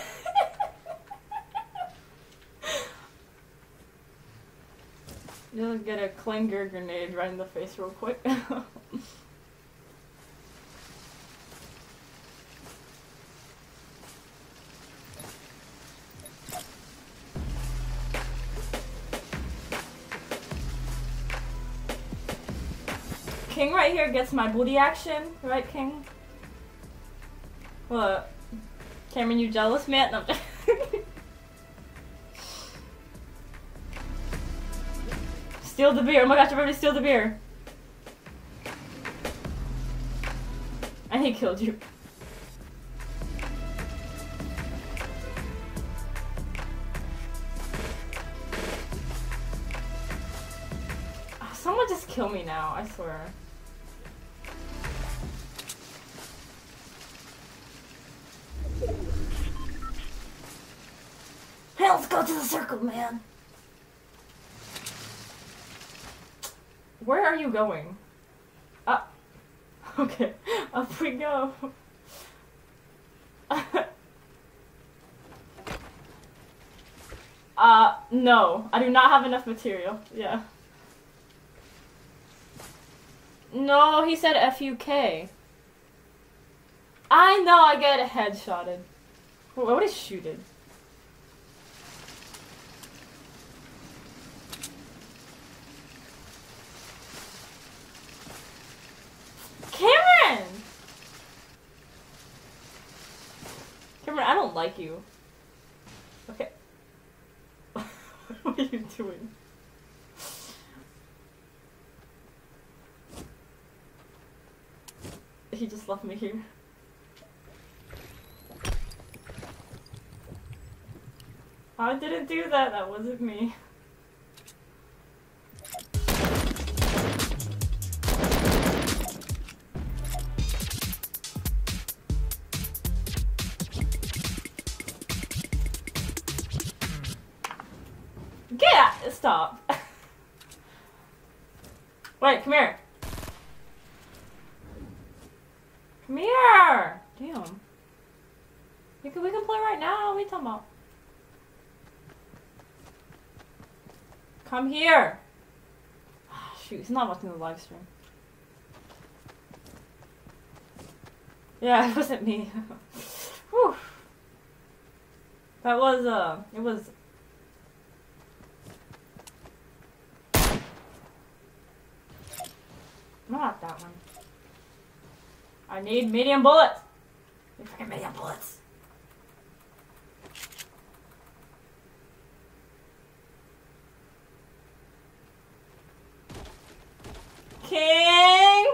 Just get a clinger grenade right in the face real quick. (laughs) right here gets my booty action, right, King? What? Cameron, you jealous, man? No. (laughs) steal the beer. Oh my gosh, everybody steal the beer. And he killed you. Oh, someone just kill me now, I swear. Hey, let's go to the circle, man. Where are you going? Up. (laughs) Okay, up we go. (laughs) uh, no. I do not have enough material. Yeah. No, he said F-U-K. I know I get headshotted. What is shooted? Cameron! Cameron, I don't like you. Okay. (laughs) what are you doing? He just left me here. I didn't do that, that wasn't me. Here. Ah, Shoot, he's not watching the live stream. Yeah, (laughs) it wasn't me. (laughs) Whew. That was uh, it was. Not that one. I need medium bullets. Need freaking medium bullets. King.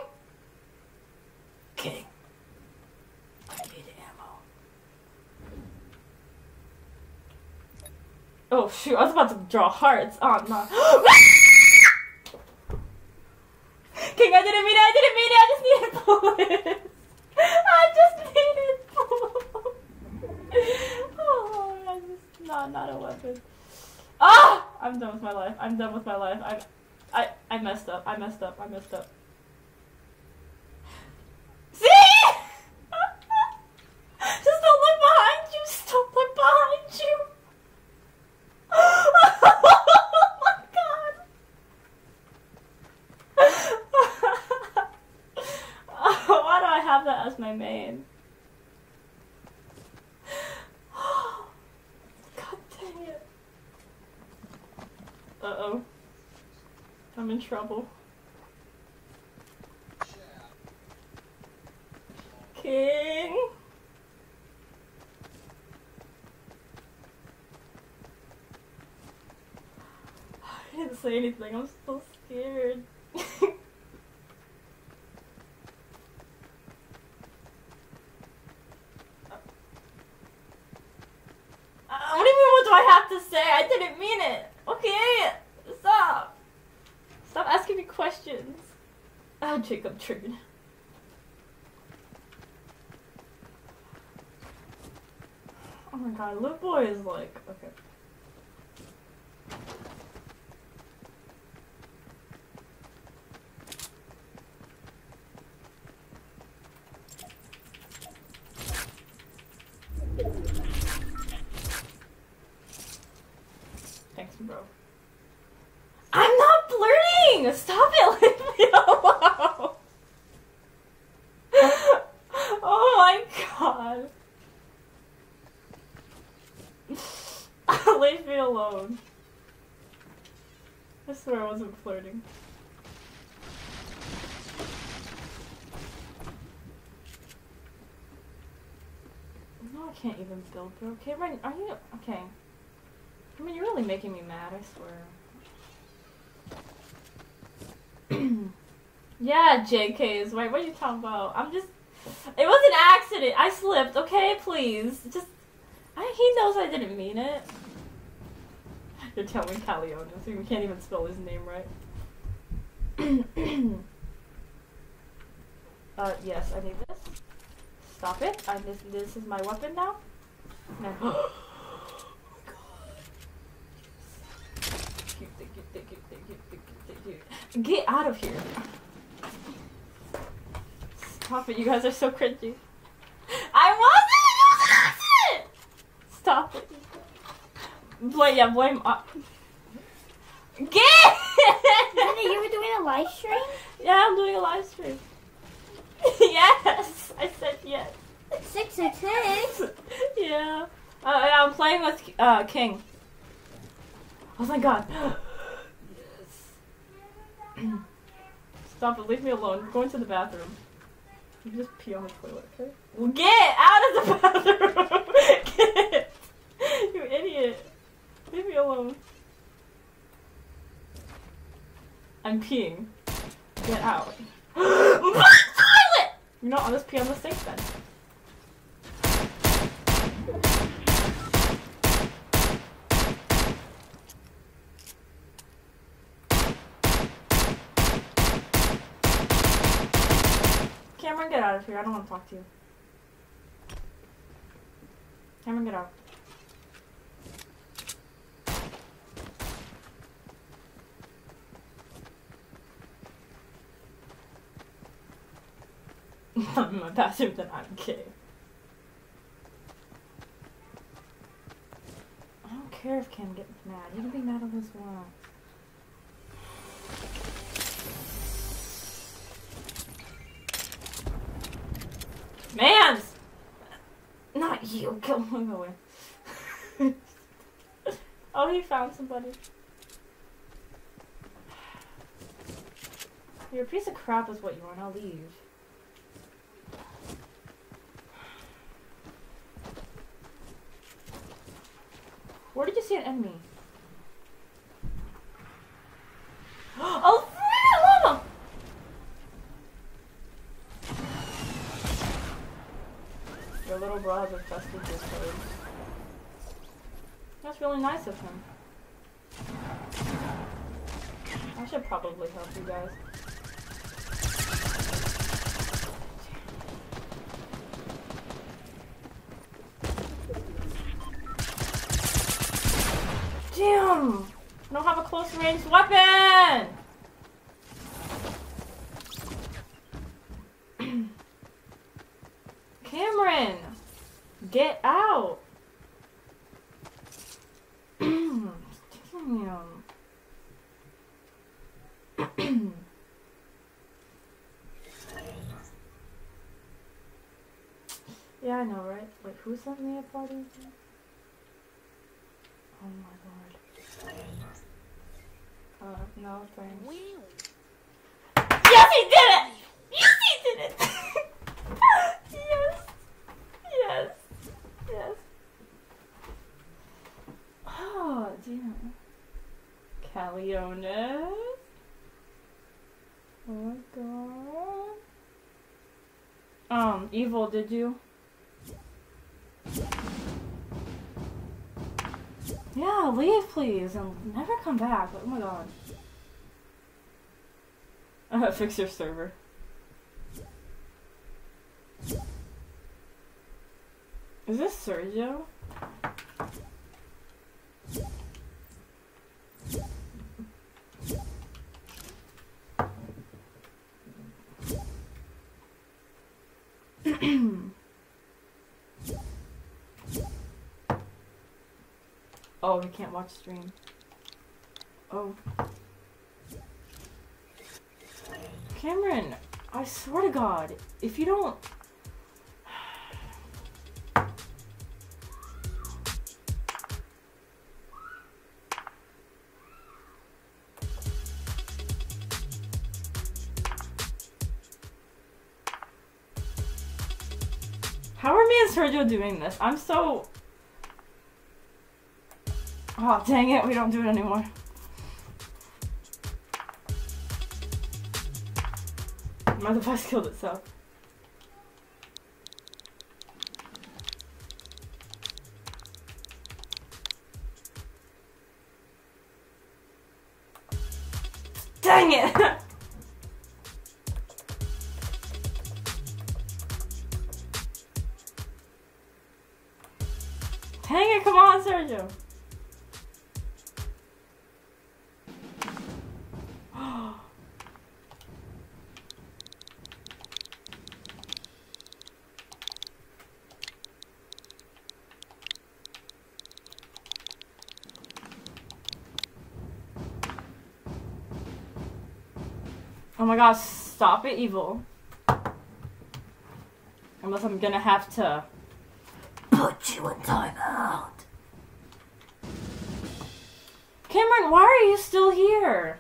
King. I need ammo. Oh shoot! I was about to draw hearts. Oh no. (gasps) King, I didn't mean it. I didn't mean it. I just needed (laughs) bullets. I just needed bullets. (laughs) Oh, I just not not a weapon. Ah! I'm done with my life. I'm done with my life. I, I, I messed up. I messed up. I messed up. See? Just don't look behind you. Just don't look behind you. oh my god. Oh, why do I have that as my main? God dang it. Uh oh. I'm in trouble. King. I didn't say anything. I'm scared. Uh, what do you mean? What do I have to say? I didn't mean it. Okay, stop. Stop asking me questions. Ah, Jacob triggered. Oh my god, little boy is like okay. Thanks, bro. I'm not flirting! Stop it! Leave me alone! oh my god. Leave me alone. I swear I wasn't flirting. No, I can't even build, bro. Okay, right, are you... Okay. I mean, you're really making me mad, I swear. (clears throat) yeah, JK is right. What are you talking about? I'm just. It was an accident. I slipped, okay? Please. Just. I, he knows I didn't mean it. (laughs) You're telling. So we can't even spell his name right. (coughs) uh, yes, I need this. Stop it. I this, this is my weapon now. Now. (gasps) Get out of here. Stop it, you guys are so cringy. I wasn't! It was an accident! Stop it. Blame, yeah, blame. Uh, get! Linda, you were doing a live stream? yeah, I'm doing a live stream. (laughs) yes! I said yes. Six six six. (laughs) yeah. Uh, yeah, I'm playing with uh, King. Oh my god. (gasps) yes. (clears throat) Stop it, leave me alone. I'm going to the bathroom. You can just pee on the toilet, okay? Well, get out of the (laughs) bathroom! get! You idiot. Leave me alone. I'm peeing. Get out. (gasps) toilet! You know, I'll just pee on the sink then. Cameron, get out of here. I don't want to talk to you. Cameron, get out. (laughs) I'm in my bathroom, then I'm kidding. I don't care if Cam gets mad. He can be mad all his wants. Mans! Not you. (laughs) Go away. (laughs) oh, he found somebody. You're a piece of crap is what you are. Now leave. Where did you see an enemy? (gasps) oh, llama! Your little bro has infested this place. That's really nice of him. I should probably help you guys. Damn! I don't have a close range weapon! (clears throat) Cameron! Get out! (clears throat) Damn. (clears throat) yeah, I know, right? Wait, who sent me a party? Oh my god. Uh, no thanks. Yes, he did it! Yes, he did it! (laughs) yes! Yes! Yes! Oh, damn. Caleones? Oh my god. Um, Evil, did you? Yeah, leave please and never come back. Oh my god. (laughs) Uh, fix your server. Is this Sergio? (clears throat) oh, we can't watch the stream. Oh. Cameron, I swear to God, if you don't. How are me and Sergio doing this? I'm so. Oh, dang it, we don't do it anymore. My device killed itself. Dang it! (laughs) Oh my gosh, stop it, evil. Unless I'm gonna have to put you in timeout. Cameron, why are you still here?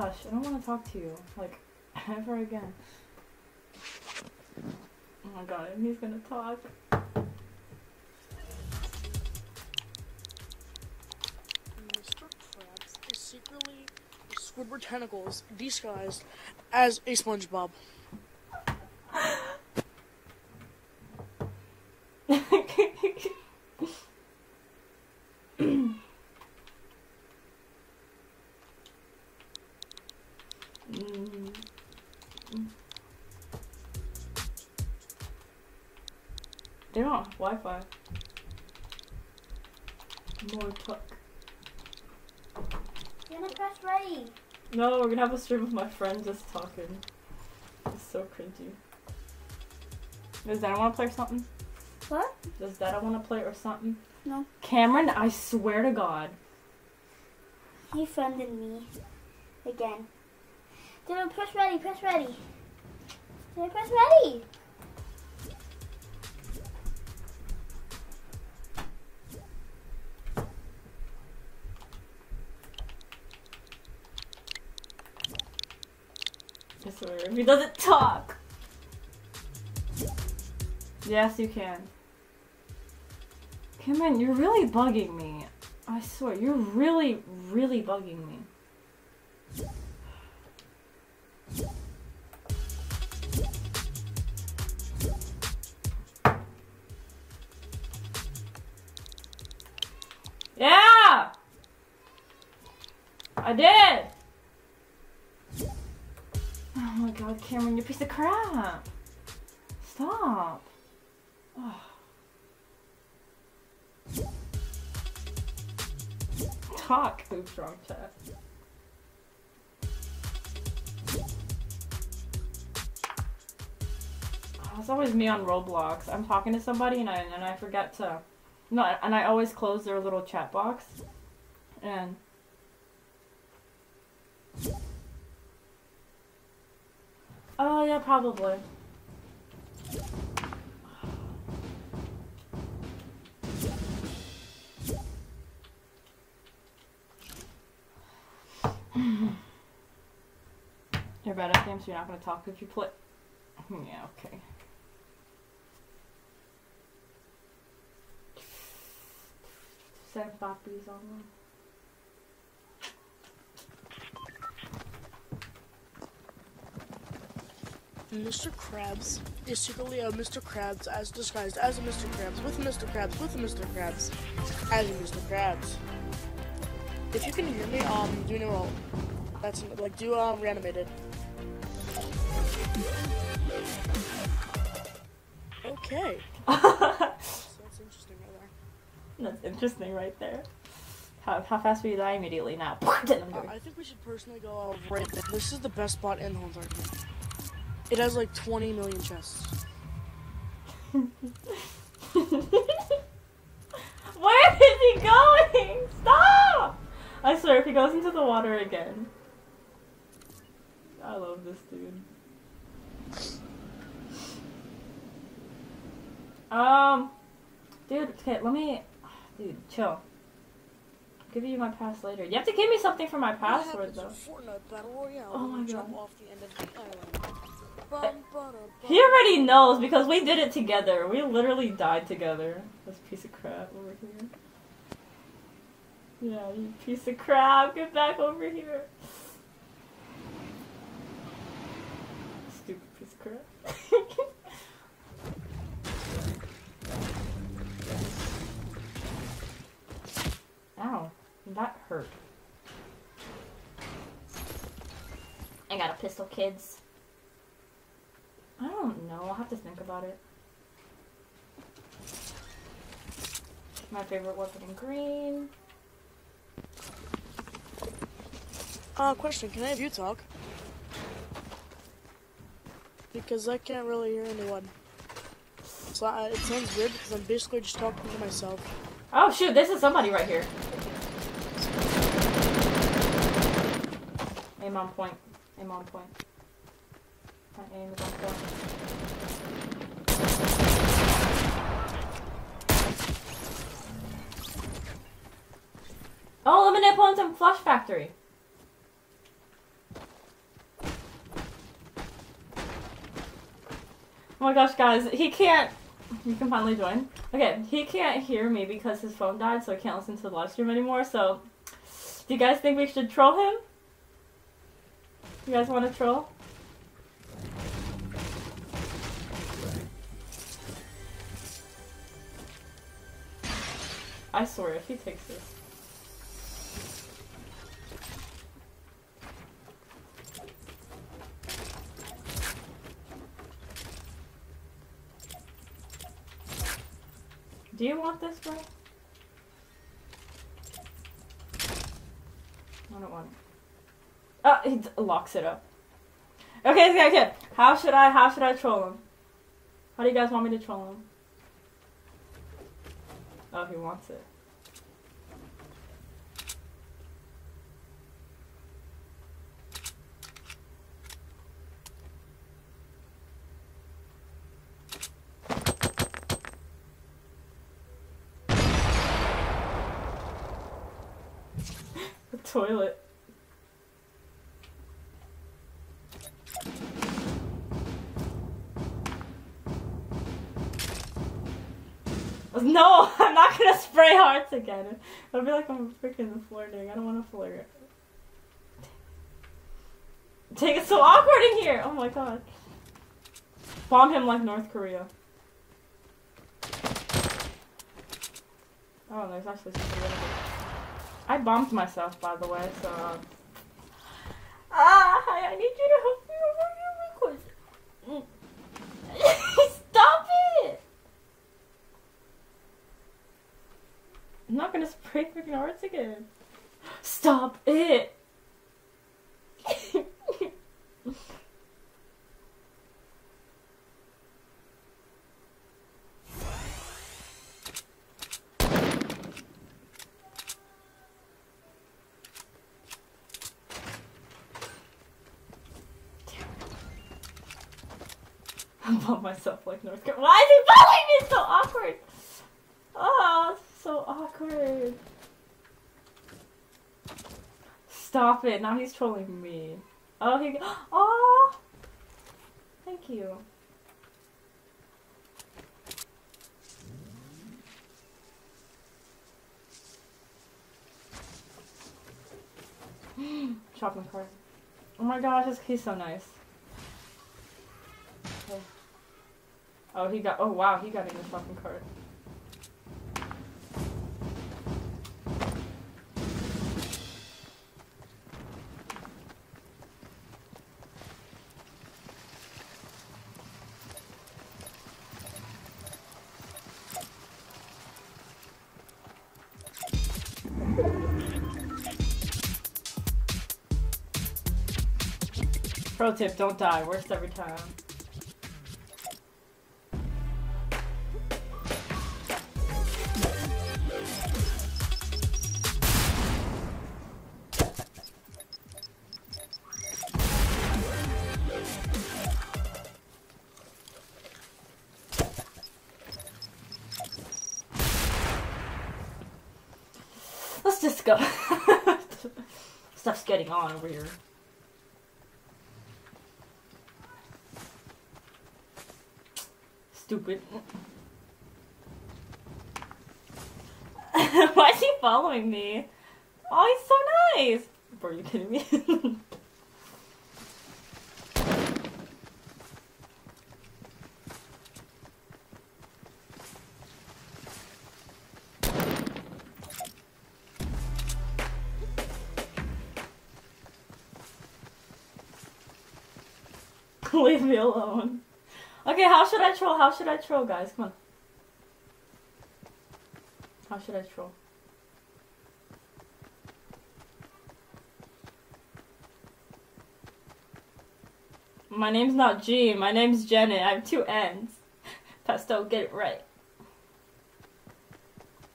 Gosh, I don't want to talk to you. Like, (laughs) ever again. Oh my god, and he's gonna talk. Mr. Krabs is secretly Squidward tentacles disguised as a SpongeBob. Have a stream of my friend just talking. It's so cringy. Does Dada want to play or something? What? Does Dada want to play or something? No. Cameron, I swear to God. He friended me. Again. Dylan, press ready, press ready. Dylan, press ready. If he doesn't talk. Yes, you can. Cameron, you're really bugging me. I swear, you're really, really bugging me. Cameron, you piece of crap! Stop! Ugh. Talk, oops, wrong chat. Oh, it's always me on Roblox. I'm talking to somebody and I and I forget to no, and I always close their little chat box. And Oh yeah, probably. (sighs) You're bad at games, so you're not gonna talk if you play. (laughs) Yeah, okay. Send puppies on Mr. Krabs is secretly a Mr. Krabs as disguised as a Mr. Krabs with Mr. Krabs with a Mr. Krabs as a Mr. Krabs. If you can hear me, um, do a roll. That's like do um reanimated. Okay, so (laughs) that's interesting right there. That's interesting right there. How, how fast will you die immediately now? I'm Uh, I think we should personally go uh, right. there. This is the best spot in the whole entire game. It has like 20 million chests. (laughs) Where is he going? Stop! I swear, if he goes into the water again. I love this dude. Um, dude, okay, let me. Dude, chill. I'll give you my pass later. You have to give me something for my password, though. Fortnite Battle Royale. Oh my when you jump God. He already knows because we did it together. We literally died together. This piece of crap over here. Yeah, you piece of crap. Get back over here. Stupid piece of crap. (laughs) Ow, that hurt. I got a pistol, kids. I don't know. I'll have to think about it. My favorite weapon in green. Uh, question, can I have you talk? Because I can't really hear anyone. So uh, it sounds weird because I'm basically just talking to myself. Oh shoot, this is somebody right here. Aim on point. Aim on point. Oh, Is on point. Oh, opponents in Flush Factory. Oh my gosh, guys, he can't. You can finally join. Okay, he can't hear me because his phone died, so he can't listen to the live stream anymore. So, do you guys think we should troll him? You guys want to troll? I swear, if he takes this. Do you want this, bro? I don't want it. Oh, he locks it up. Okay, okay, okay. How should I, how should I troll him? How do you guys want me to troll him? Oh, he wants it. (laughs) the toilet. No, (laughs) not gonna spray hearts again. It'll be like I'm freaking flirting. I don't want to flirt. Take it so awkward in here. Oh my god. Bomb him like North Korea. Oh, there's actually little bit. I bombed myself, by the way, so. Ah, I, need you to help me over here real quick. Stop it! I'm not gonna spray freaking hearts again. Stop it! (laughs) I'm by myself like North Korea. Why is he following me? It's so awkward. So awkward. Stop it. Now he's trolling me. Oh, he. Oh! Thank you. (gasps) Shopping cart. Oh my gosh, he's so nice. Okay. Oh, he got. Oh wow, he got in the shopping cart. Pro tip, don't die. Worst every time. Let's just go. (laughs) Stuff's getting on over here. Stupid. (laughs) Why is he following me? Oh, he's so nice. Bro, are you kidding me? (laughs) Leave me alone. Okay, how should I troll? How should I troll, guys? Come on. How should I troll? My name's not G. My name's Janet. I have two N's. (laughs) Pesto, get it right.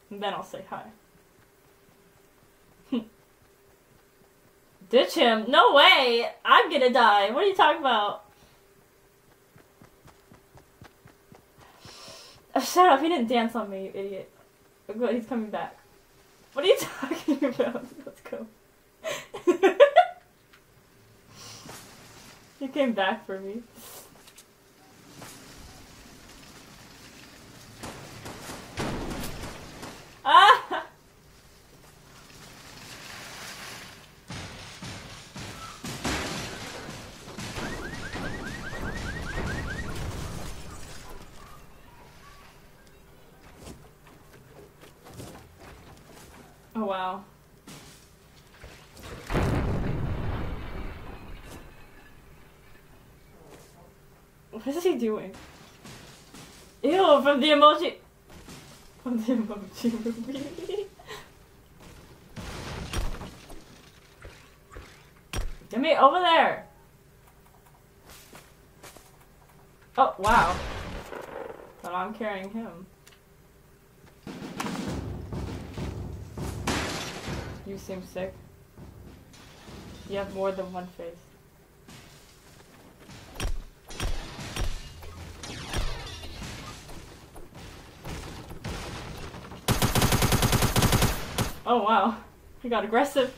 And then I'll say hi. (laughs) Ditch him? No way! I'm gonna die. What are you talking about? Shut up, he didn't dance on me, you idiot. Good, he's coming back. What are you (laughs) talking about? Let's go. (laughs) he came back for me. Ah! Wow. What is he doing? Ew, from the emoji. From the emoji movie. Get me over there! Oh, wow. But I'm carrying him. You seem sick. You have more than one face. Oh wow, he got aggressive.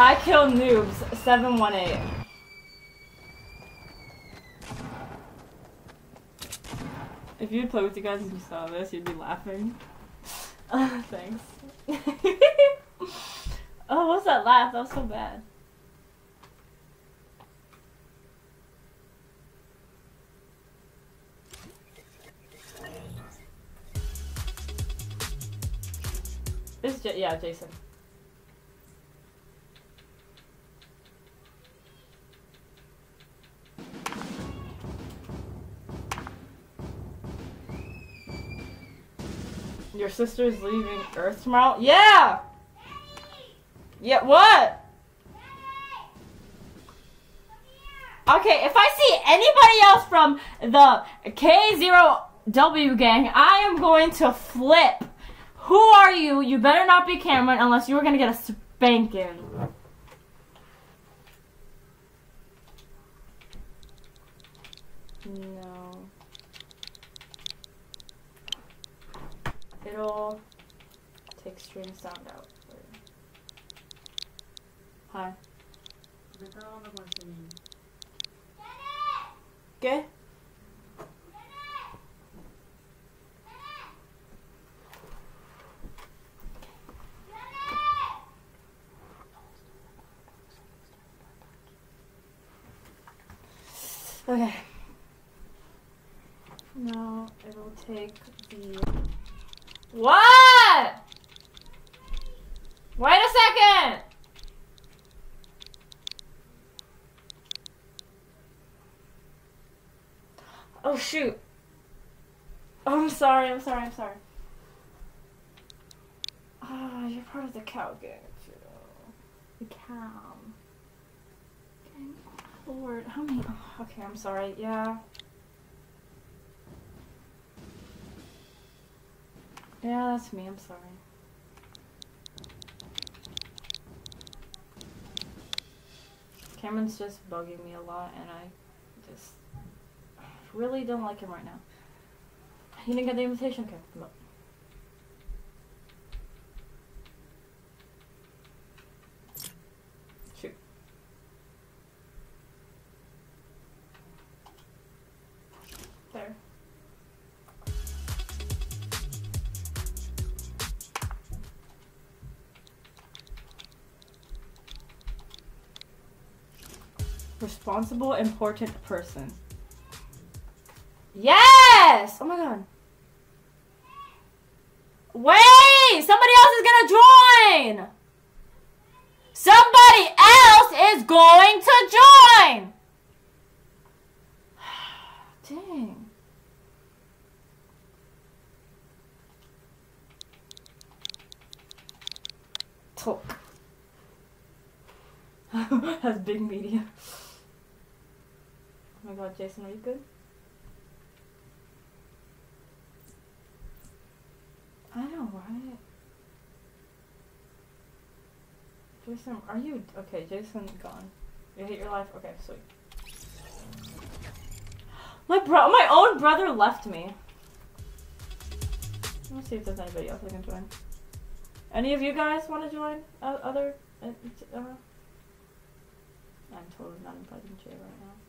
I kill noobs 718. If you'd play with you guys and you saw this, you'd be laughing. Uh, (laughs) thanks. (laughs) oh, what's that laugh? That was so bad. It's J- yeah, Jason. Your sister's leaving Earth tomorrow? Yeah! Yeah, what? Okay, if I see anybody else from the K0W gang, I am going to flip. Who are you? You better not be Cameron unless you were gonna get a spanking. No. It'll take string sound out. Hi. ¿Qué? Okay. Now it'll take the. What? Wait a second! Oh shoot. Oh, I'm sorry, I'm sorry, I'm sorry. Ah, you're part of the cow gang too. The cow. Lord, how many? Oh, okay, I'm sorry. Yeah. Yeah, that's me. I'm sorry. Cameron's just bugging me a lot, and I just really don't like him right now. He didn't get the invitation. Okay, Responsible, important person. Yes! Oh my god. Wait! Somebody else is gonna join! Somebody else is going to join! (sighs) Dang. Talk. (laughs) Has big media. Oh my god, Jason, are you good? I don't know, right? Jason, are you okay? Jason gone. You hate your life? Okay, sweet. (gasps) My bro, my own brother left me. Let's see if there's anybody else I can join. Any of you guys want to join? Uh, other? Uh, uh, I'm totally not inviting Jay right now.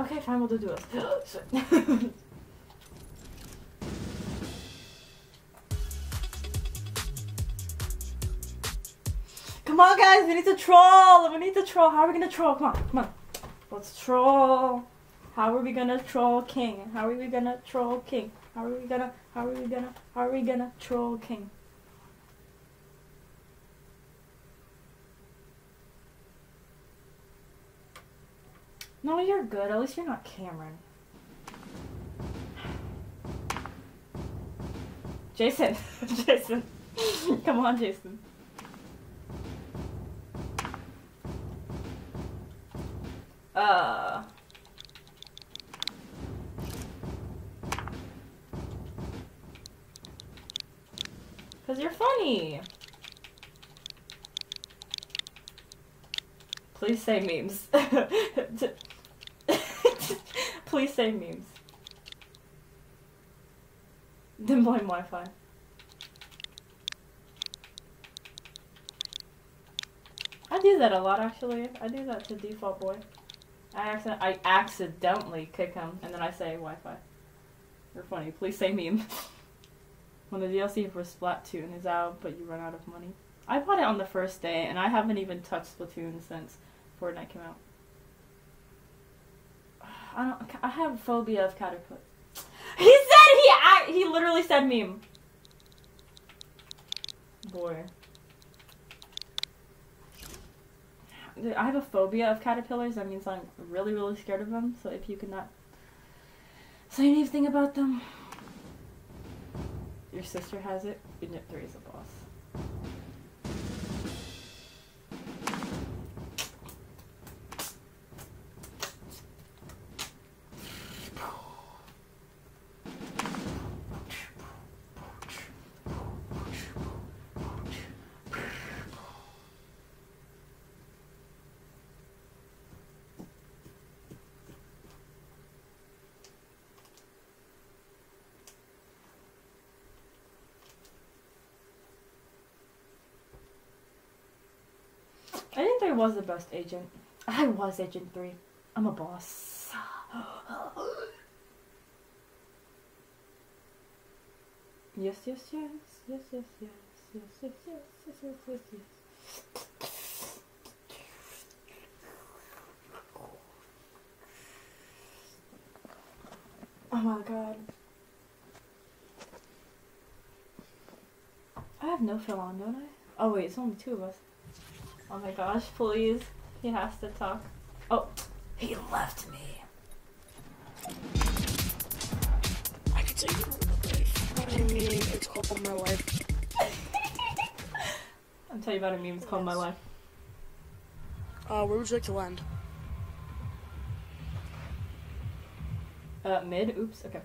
Okay, fine, we'll do duos. (gasps) come on, guys, we need to troll. We need to troll. How are we gonna troll? Come on, come on. Let's troll. How are we gonna troll King? How are we gonna troll King? How are we gonna? How are we gonna? How are we gonna troll King? No, you're good. At least you're not Cameron. Jason. (laughs) Jason. Come on, Jason. Uh. Cause you're funny. Please say memes. (laughs) Please say memes. Then blame Wi-Fi. I do that a lot actually. I do that to default boy. I accident I accidentally kick him and then I say Wi-Fi. You're funny. Please say meme. (laughs) when the DLC for Splatoon is out, but you run out of money. I bought it on the first day, and I haven't even touched Splatoon since Fortnite came out. I don't. I have a phobia of caterpillar. (laughs) He said he. act- He literally said meme. Boy. I have a phobia of caterpillars. That means I'm really, really scared of them. So if you could not say anything about them, your sister has it. Unit three is a boss. Agent 3 was the best agent. I was Agent 3. I'm a boss. Yes, yes, yes, yes, yes, yes, yes, yes, yes, yes, yes, yes, yes. Oh my god. I have no fill on, don't I? Oh wait, it's only two of us. Oh my gosh, please. He has to talk. Oh, he left me. I could I mean, it's called my life. I'll tell you about a meme. It's called My (laughs) Life. Uh, where would you like to land? Uh, mid. Oops. Okay.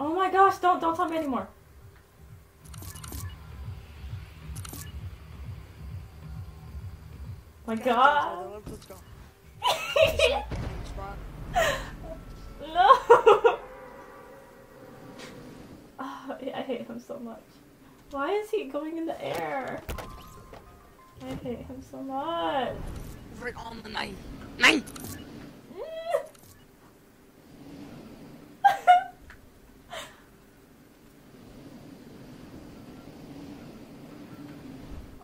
Oh my gosh! Don't don't tell me anymore. My God. (laughs) No. (laughs) Oh, I hate him so much. Why is he going in the air? I hate him so much. Right on the nine. Nine! (laughs)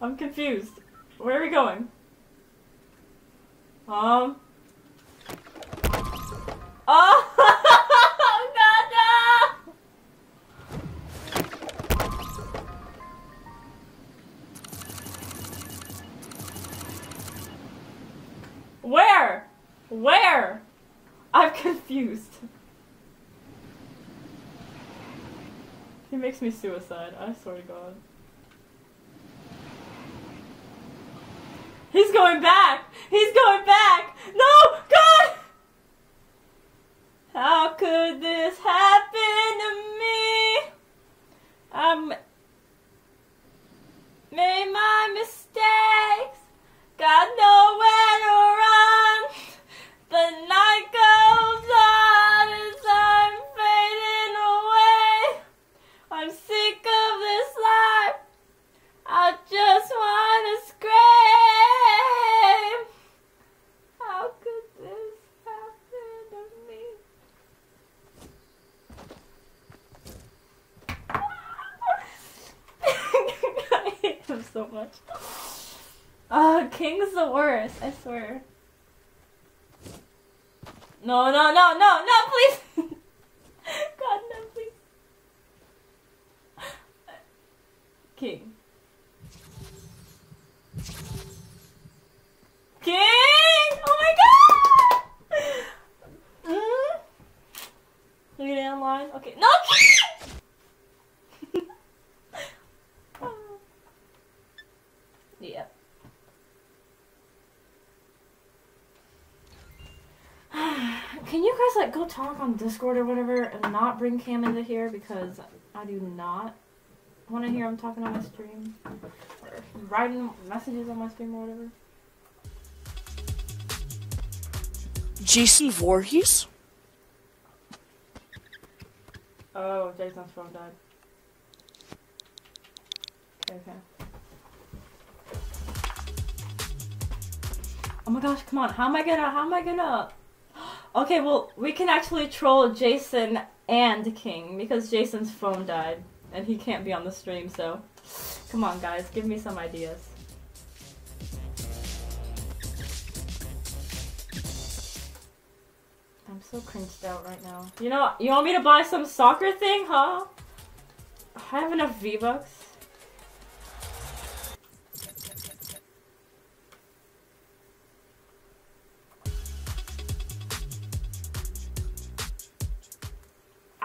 I'm confused. Where are we going? Um. Oh! (laughs) God! Where? Where? I'm (laughs) confused. He makes me suicide, I swear to God. He's going back! He's going back! No! God! How could this happen King's the worst, I swear. No, no, no, no, no, please! God, no, please. King. King! Oh my god! Mm? Look at it online. Okay, no, King! yeah. Can you guys like go talk on Discord or whatever and not bring Cam into here because I do not want to hear him talking on my stream or writing messages on my stream or whatever. Jason Voorhees? Oh, Jason's phone died. Okay, okay. Oh my gosh, come on. How am I gonna, how am I gonna... Okay, well, we can actually troll Jason and King because Jason's phone died and he can't be on the stream, so... Come on, guys, give me some ideas. I'm so cringed out right now. You know, you want me to buy some soccer thing, huh? I have enough V-Bucks.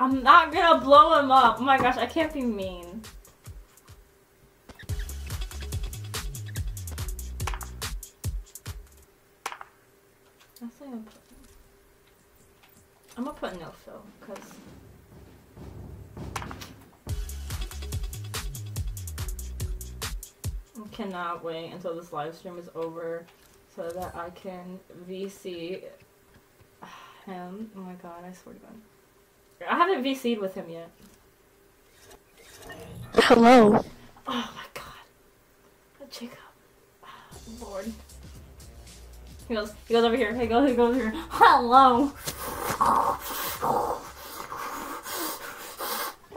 I'm not gonna blow him up. Oh my gosh, I can't be mean. I think I'm I'm gonna put no fill, because. I cannot wait until this live stream is over so that I can VC (sighs) him. Oh my god, I swear to god. I haven't VC'd with him yet. Hello. Oh my god. Jacob. Oh, Lord. He goes, he goes over here. He goes, he goes over here. Hello.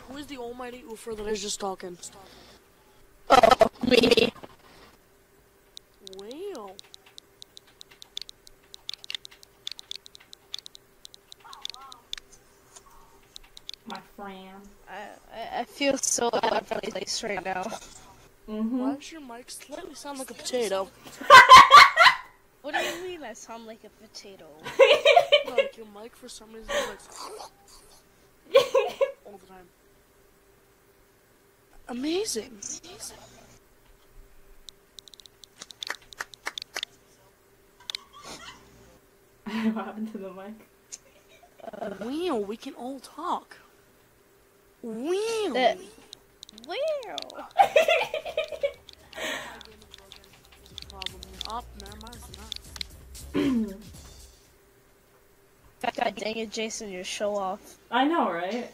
Who is the almighty Oofer that is just talking? Oh, me. Wow. My friend. I, I- I feel so out of place right now. Mm-hmm. Why does your mic slightly sound like a potato? (laughs) What do you mean I sound like a potato? like (laughs) your mic for some reason is like (laughs) all the time. Amazing. what happened to the mic? Wow, we can all talk. Wow. That- Wow. Problem. Up, never mind. it's (laughs) not. God dang it, Jason, you show off. I know, right?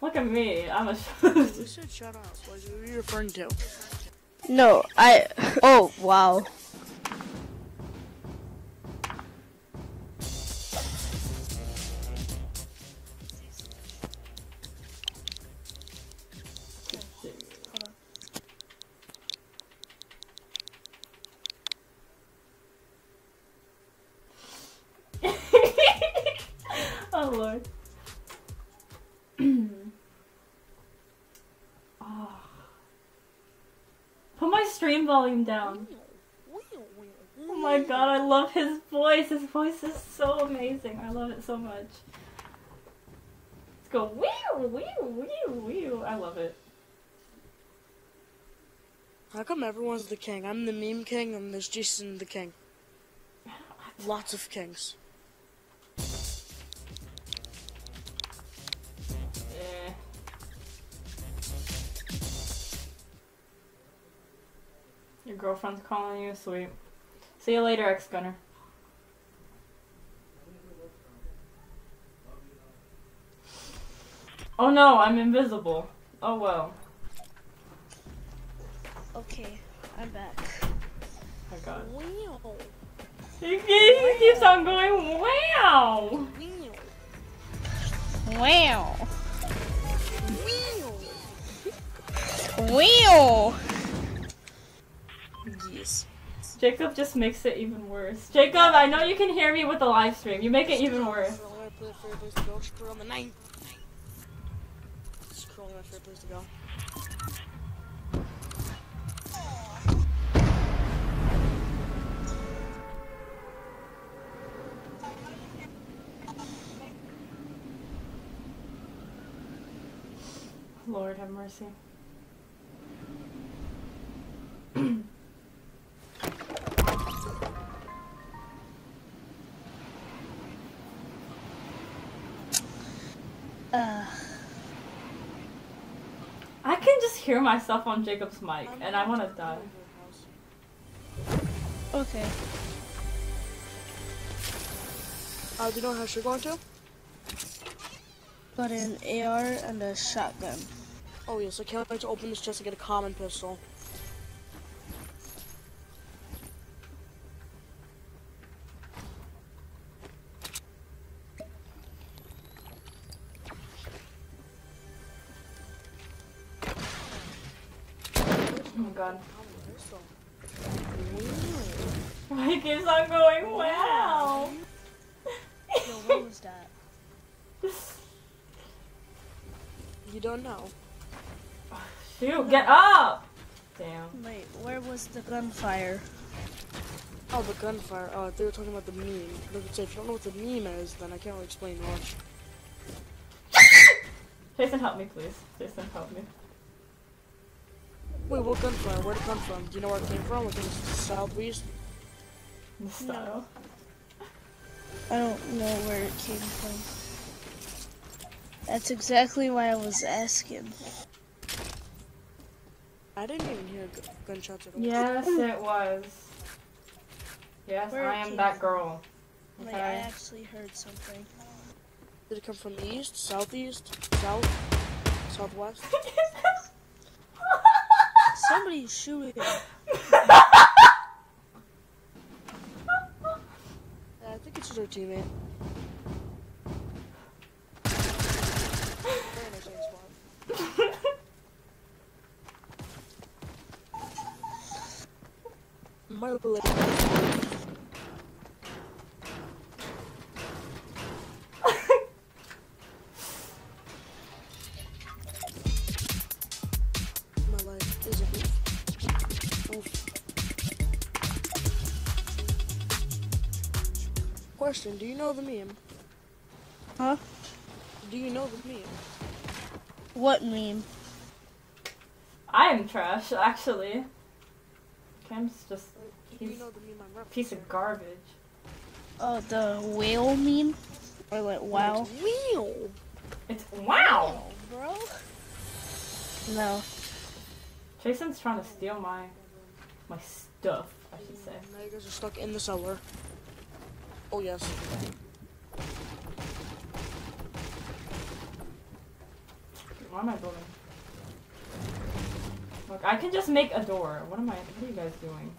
Look at me. I'm a. (laughs) We said shut up. What are you referring to? No, I. Oh, wow. Volume down. Oh my god, I love his voice. His voice is so amazing. I love it so much. Let's go wee wee wee wee. I love it. How come everyone's the king? I'm the meme king, and there's Jason the king. (laughs) Lots of kings. Girlfriend's calling you, sweet. See you later, ex gunner. Oh no, I'm invisible. Oh well. Okay, I'm back. Oh god. Wow. He, he keeps on going, wow! Wow. Wow. Wow. Jacob just makes it even worse. Jacob, I know you can hear me with the live stream. You make it even worse. Lord have favorite Uh, I can just hear myself on Jacob's mic, and I want to die. okay. Uh, do you know what house you're going to? Got an AR and a shotgun. Oh yes, I can't wait to open this chest and get a common pistol. Get up! Damn. Wait, where was the gunfire? Oh, the gunfire. Oh, they were talking about the meme. Look, if you don't know what the meme is, then I can't really explain much. (laughs) Jason, help me, please. Jason, help me. Wait, what gunfire? Where'd it come from? Do you know where it came from? Was it southeast? The style. I don't know where it came from. That's exactly why I was asking. I didn't even hear gu- gunshots at all. Yes, (laughs) it was. Yes, Where I am that from. girl. Like, I Okay. actually heard something. Did it come from the east, southeast, south, southwest? (laughs) (laughs) Somebody's shooting. Yeah, I think it's your teammate. Very nice aim spot. My My life is a oof. Oof. Question, do you know the meme? Huh? Do you know the meme? What meme? I am trash, actually. Cam's just Do you know the meme I'm piece of garbage. Oh, the whale meme? Or like, wow? Wheel! It's wow! bro? No. Jason's trying to steal my my stuff, I should say. Now you guys are stuck in the cellar. Oh yes. Why am I building? Look, I can just make a door. What am I? What are you guys doing?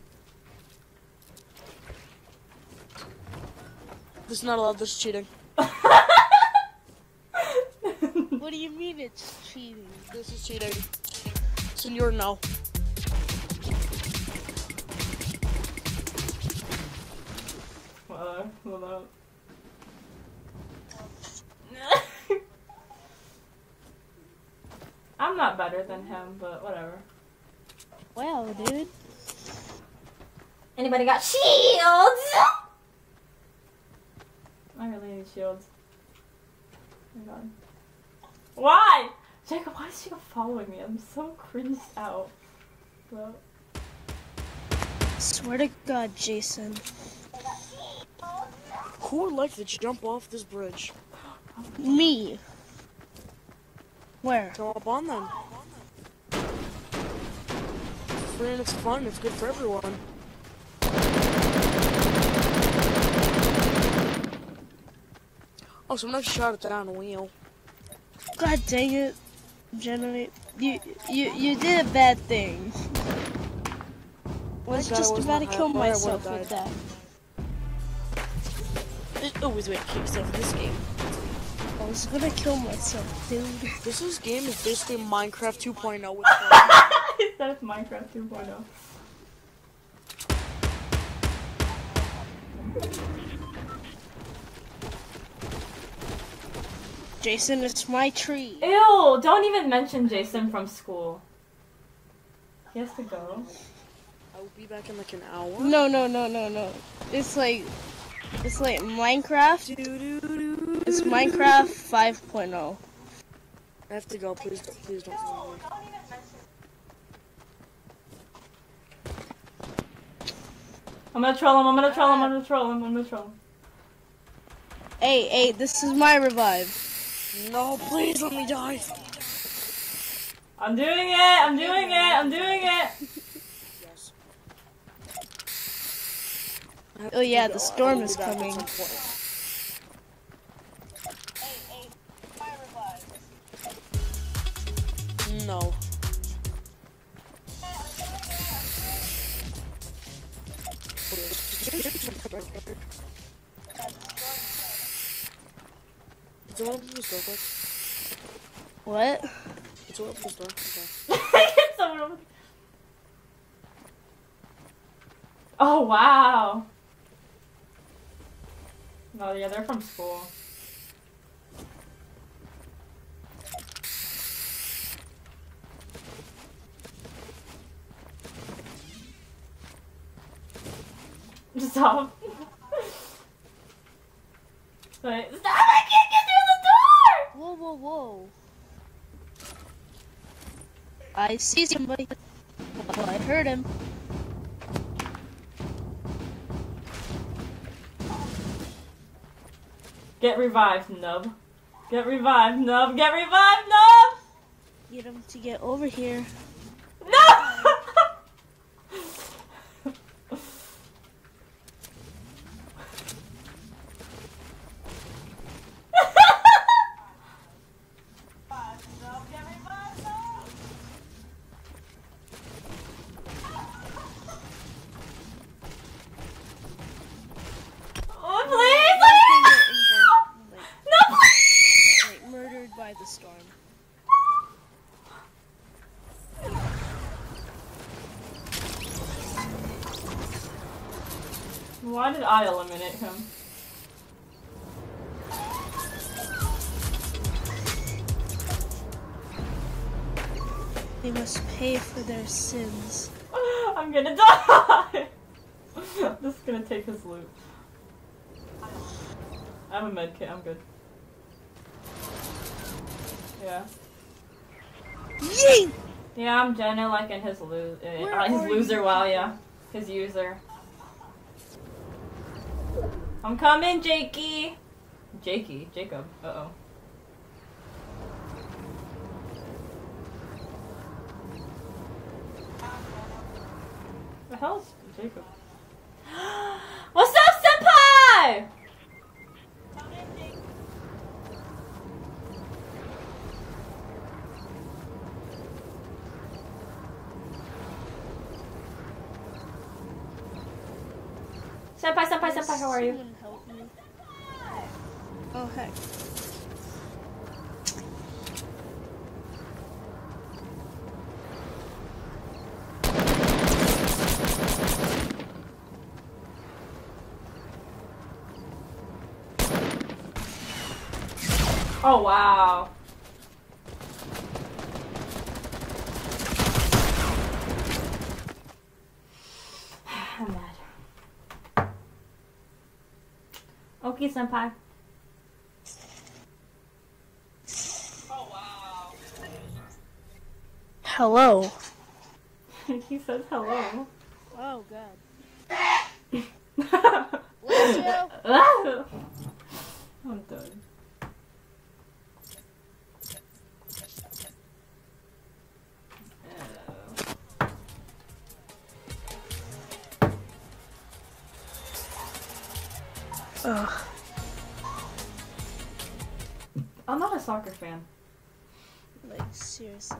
This is not allowed, this is cheating. (laughs) What do you mean it's cheating? This is cheating. Senor, no. Hold up. (laughs) I'm not better than him, but whatever. Wow, dude. Anybody got shields? I really need shields. Oh my god. Why? Jacob, why is she following me? I'm so cringed out. Bro. Swear to God, Jason. Who would like to jump off this bridge? Me. Where? Go up on them. Free and it's fun, it's good for everyone. Oh, someone actually shot it down a wheel. God dang it. Generate. You, you, you did a bad thing. I just wasn't about to kill or I would've myself with that. There's always a way to kill yourself in this game. I was gonna kill myself, dude. (laughs) This is game is basically Minecraft 2.0 with he said it's Minecraft 2.0. Jason, it's my tree. Ew! Don't even mention Jason from school. He has to go. I will be back in like an hour. No, no, no, no, no. It's like, it's like Minecraft. It's Minecraft oh. 5.0. I have to go. Please, don't- please don't. leave me. I'm gonna troll him, I'm gonna troll him, I'm gonna troll him, I'm gonna troll him. Hey, hey, this is my revive. No, please let me die. I'm doing it, I'm doing it, I'm doing it! Yes. Oh yeah, the storm is be back at coming. some point. No. Is it one of the store quick? What? Is it one of the store? Okay. Someone over- Oh wow! No, yeah, they're from school. (laughs) Stop. (laughs) Wait, stop! I can't get through the door! Whoa, whoa, whoa. I see somebody. I heard him. Get revived, nub. Get revived, nub. Get revived, nub! Get him to get over here. No! Oh, please! No, please! Like, murdered by the storm. Why did I eliminate him? They must pay for their sins. (laughs) I'm gonna die! (laughs) this is gonna take his loot. I have a med kit, I'm good. Yeah. Yeet! Yeah, I'm Jenna like in his lo- uh, uh, his loser wow yeah. His user. I'm coming, Jakey! Jakey, Jacob. Uh oh. The hell's Jacob? What's up, Senpai? Senpai, senpai, senpai, how are you? Someone help me. Oh heck. Oh wow. I'm (sighs) mad. Okay, senpai. Oh, wow. Hello. (laughs) he says hello. Oh god. (laughs) I'm done. (laughs) fan. Like seriously.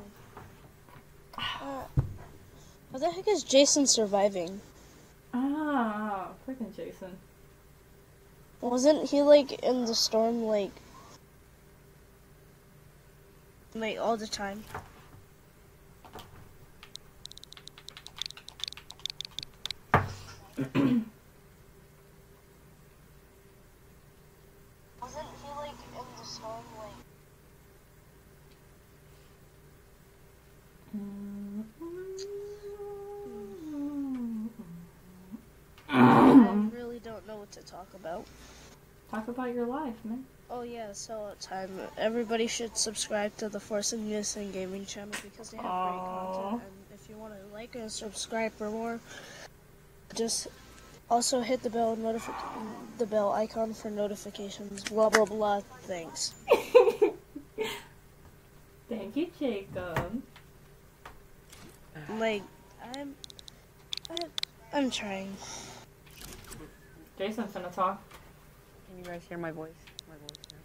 Uh, how the heck is Jason surviving? Ah, freaking Jason. Wasn't he like in the storm like like all the time? (clears throat) talk about. Talk about your life, man. Oh yeah, so time. Everybody should subscribe to the Force in Unison Gaming channel because they have Aw. great content. And if you want to like and subscribe for more, just also hit the bell notifi- the bell icon for notifications. Blah blah blah. Thanks. (laughs) Thank you, Jacob. Like I'm, I'm, I'm trying. Jason's gonna talk. Can you guys hear my voice? My voice now.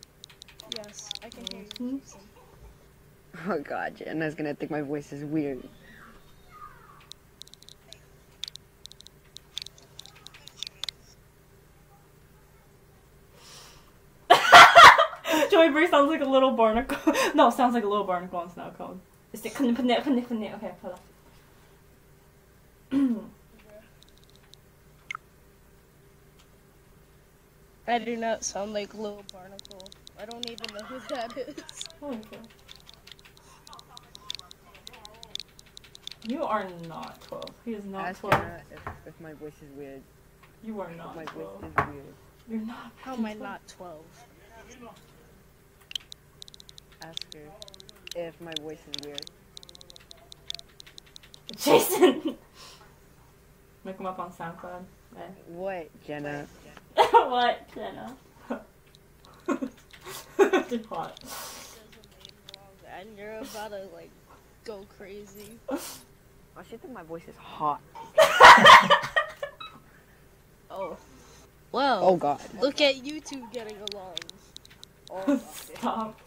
Yes, I can hear Mhm. you. Jason. (laughs) Oh god, Jenna's gonna think my voice is weird. (laughs) Joey Bree sounds like a little barnacle. (laughs) no, sounds like a little barnacle in snow cone. Is it Okay, hold on. I do not sound like Lil Barnacle. I don't even know who that is. Holy cow. You are not 12. He is not Ask 12. Jenna if, if my voice is weird. You are not my 12. voice is weird. You're not. How am I not 12? Ask her if my voice is weird. Jason! (laughs) Look him up on SoundCloud. Eh. What, Jenna? what, (laughs) Jenna? (laughs) Too hot. And you're about to like go crazy. Oh, she think my voice is hot. (laughs) Oh. Well, Oh god. look at you two getting along. Oh, Stop.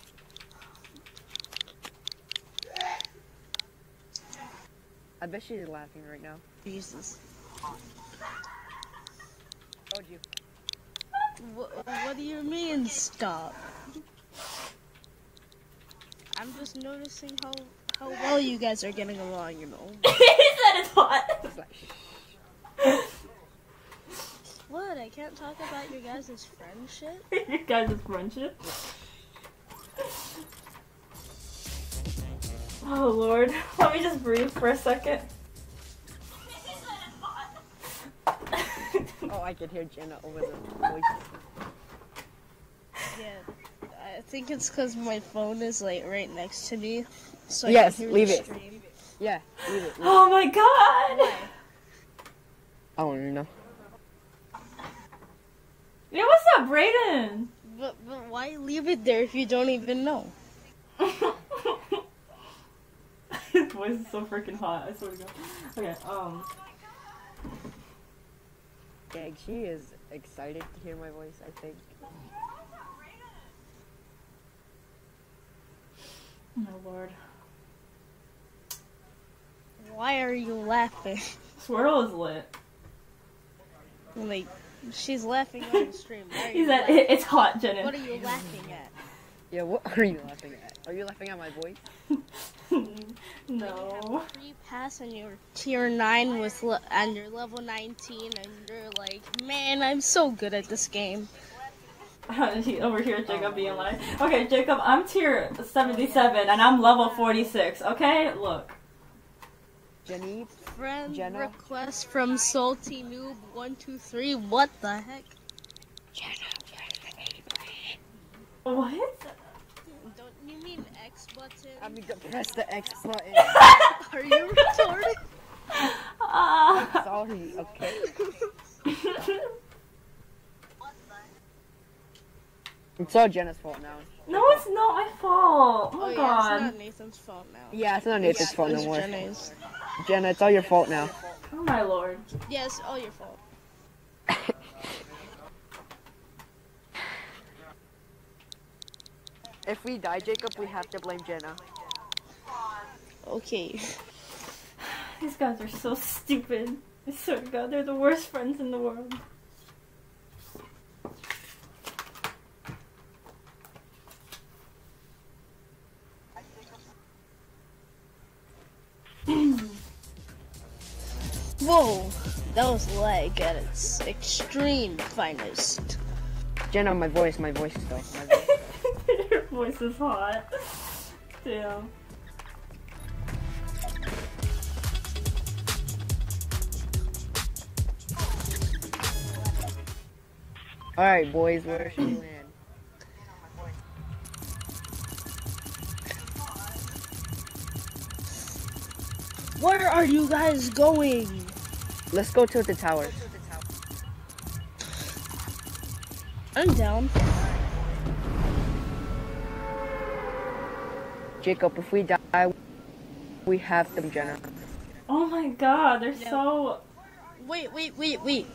I bet she's laughing right now. Jesus. Told you. What, do you mean, stop? I'm just noticing how how well you guys are getting along, you know. said it's hot. What? I can't talk about your guys' friendship? (laughs) you guys' friendship. (laughs) Oh lord. (laughs) Let me just breathe for a second. Oh, I can hear Jenna over the voice. Yeah. I think it's because my phone is like right next to me. So I Yes, can hear leave the it. stream. Yeah, leave it. Leave it. oh my god! I don't even know. Yeah, what's up, Brayden? But, but why leave it there if you don't even know? (laughs) His voice is so freaking hot, I swear to god. Okay, um. Yeah, she is excited to hear my voice, I think. Oh lord. Why are you laughing? (laughs) Swirl is lit. like, she's laughing on the stream. He said, laughing? it's hot, Jenna. What are you laughing at? Yeah, what are you laughing at? Are you laughing at my voice? (laughs) no. Free pass and you're tier 9 with le- and you're level 19 and you're like, man, I'm so good at this game. (laughs) over here, Jacob oh, being like, okay, Jacob, I'm tier 77 and I'm level 46, okay? Look. Jenny, Friend Jenna? request from Salty Noob 123. What the heck? What? Don't you mean X button? I mean, don't press the X button. (laughs) Are you retarded? Ah. Sorry, okay. (laughs) It's all Jenna's fault now. no, it's not my fault. Oh my oh, yeah, god. it's not Nathan's fault now. Yeah, it's not Nathan's fault no It's more. Jenna's. Jenna, it's all your fault now. Oh my lord. Yeah, all your fault. (laughs) If we die, Jacob, we have to blame Jenna. Okay. (sighs) These guys are so stupid. I swear to god, they're the worst friends in the world. (clears throat) Whoa, that was lag at its extreme finest. Jenna, my voice, my voice is My voice. (laughs) Voice is hot. Damn. Alright, boys, where should we land? Where are you guys going? Let's go to the tower. I'm down. Jacob, if we die, we have them, Jenna. Oh my god, they're so. Wait, wait, wait, wait.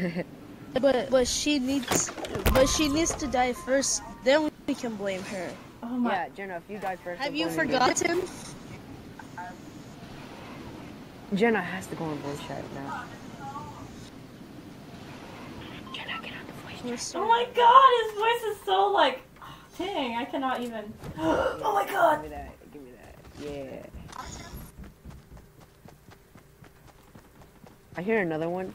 (laughs) but but she needs but she needs to die first. Then we can blame her. Oh my. yeah, Jenna, if you die first. Have I'm you going to- forgotten? Jenna has to go on voice chat now. Jenna, get on the voice We're Oh my god, his voice is so like. Dang, I cannot even. (gasps) oh my god! Give me that. Give me that. Yeah. I hear another one.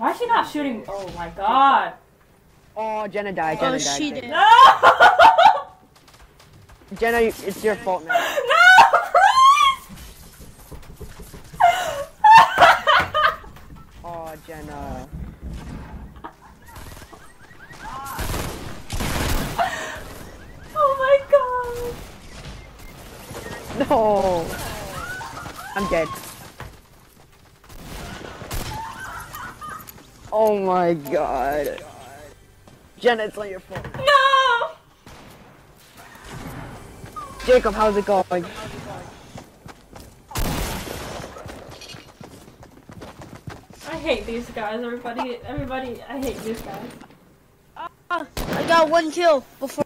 Why is she? Oh my god! Oh, Jenna died. Jenna Oh, died. she did. No! (laughs) Jenna, it's your fault now. My god. Jenna, it's not your fault. No! Jacob, how's it going? I hate these guys, everybody. Everybody, I hate these guys. Ah, I got one kill before.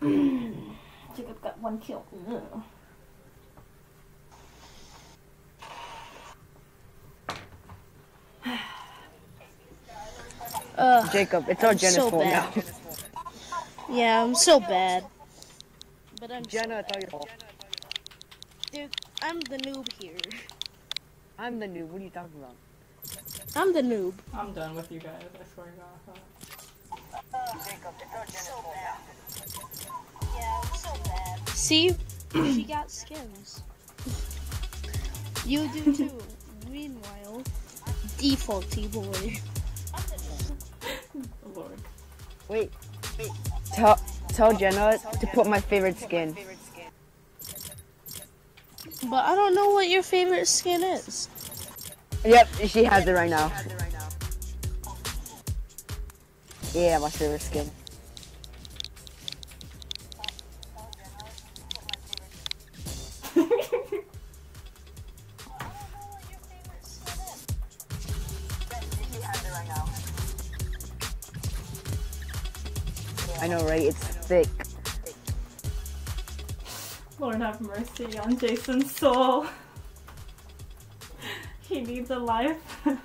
Jacob got one kill. Ugh. Uh, Jacob, it's all I'm Jenna's so fault bad. now. yeah, I'm so bad. But I'm Jenna, it's all your fault. dude. I'm the noob here. I'm the noob. What are you talking about? I'm the noob. I'm done with you guys, I swear to God. Oh, See, she got skins. You do too. (laughs) Meanwhile, defaulty boy. Lord. Wait, wait. Tell, tell Jenna to put my favorite skin. But I don't know what your favorite skin is. Yep, she has it right now. Yeah, my favorite skin. Know, right? It's thick. Lord have mercy on Jason's soul. (laughs) He needs a life. (laughs)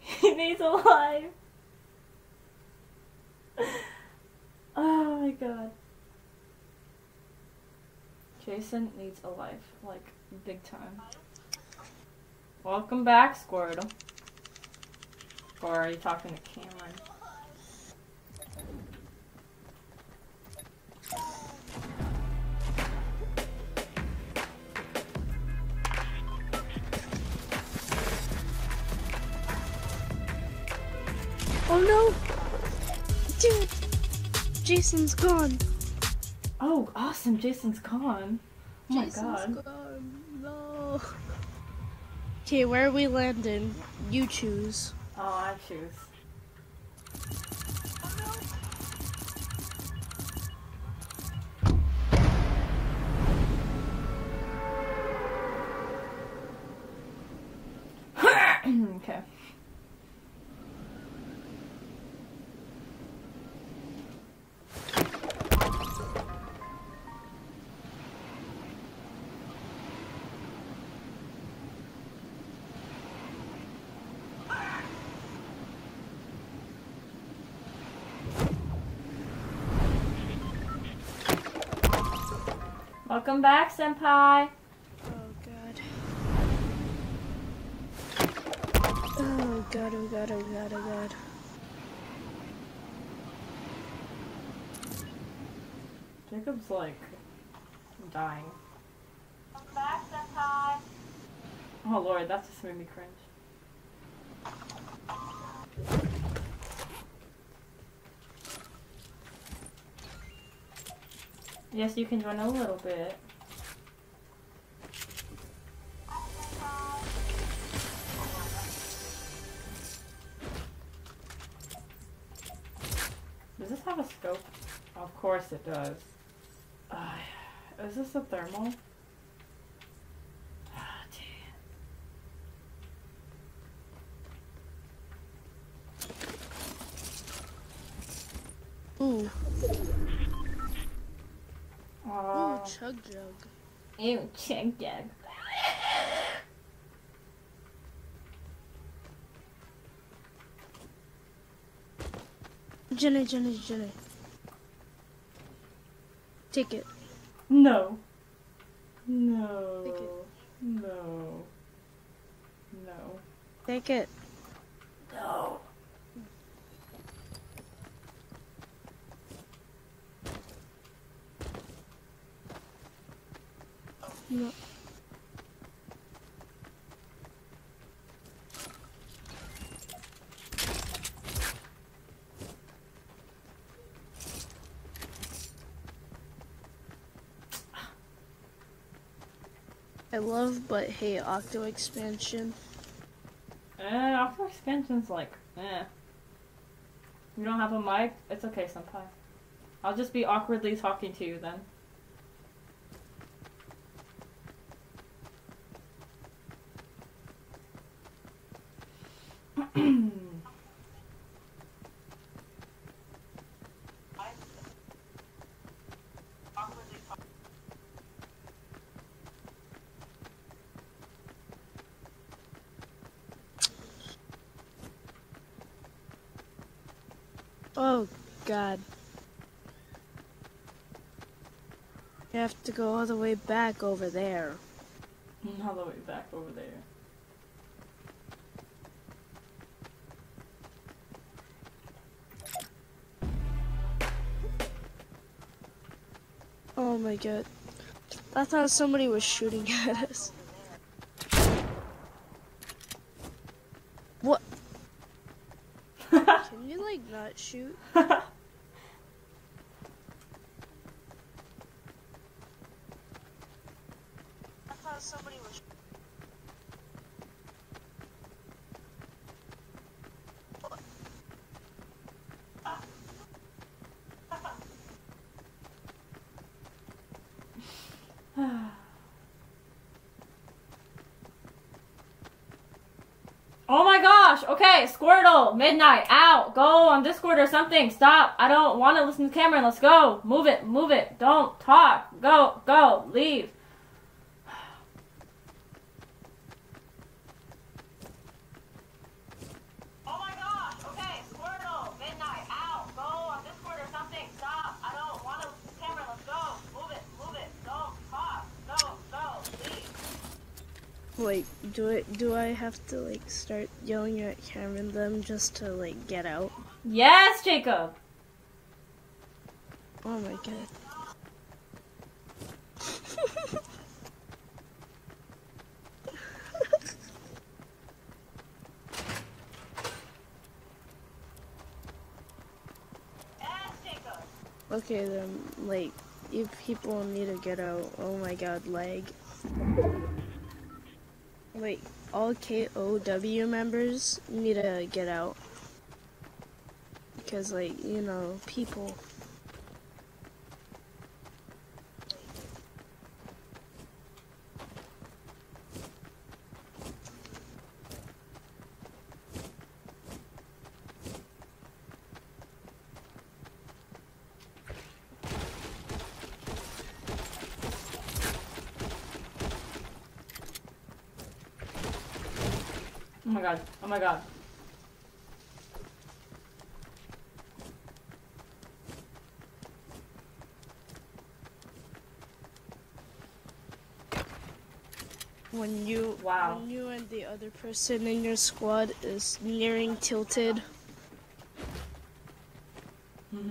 he needs a life. (laughs) Oh my god. Jason needs a life, like big time. Welcome back, Squirtle. Or are you talking to Cameron? Oh no, dude, Jason's gone. Oh, awesome! Jason's gone. Oh my Jason's god. gone. No. Okay, where are we landing? You choose. Oh, I choose. Welcome back, Senpai. Oh god. Oh god, oh god, oh god, oh god. Jacob's like dying. Welcome back, Senpai. Oh lord, that just made me cringe. Yes, you can run a little bit. Does this have a scope? Of course it does. Uh, (sighs) is this a thermal? Ah, damn. Ooh, ooh, Aw. chug jug. Ew, check that. Jenny, Jenny, Jenny. Take it. No. No. Take it. No. No. Take it. No. I love but hate Octo expansion. Eh, Octo Expansion's like, eh. You don't have a mic? It's okay, sometimes. I'll just be awkwardly talking to you then. Oh god. You have to go all the way back over there. Mm, all the way back over there. Oh my god. I thought somebody was shooting (laughs) at us. What? (laughs) Can you like not shoot? (laughs) I thought somebody was. oh my Okay, Squirtle, Midnight, out! Go on Discord or something. Stop! I don't want to listen to Cameron. Let's go. Move it, move it. Don't talk. Go, go, leave. Oh my gosh! Okay, Squirtle, Midnight, out! Go on Discord or something. Stop! I don't want to listen to Cameron. Let's go. Move it, move it. Don't talk. Go, go, Wait, do I do I have to like start yelling at Cameron them just to like get out? Yes, Jacob. Oh my god. (laughs) Okay then, like, you people need to get out. Oh my god, lag. Wait, all KOW members need to get out. Because, like, you know, people. Oh my god. When you Wow. when you and the other person in your squad is nearing tilted. (laughs)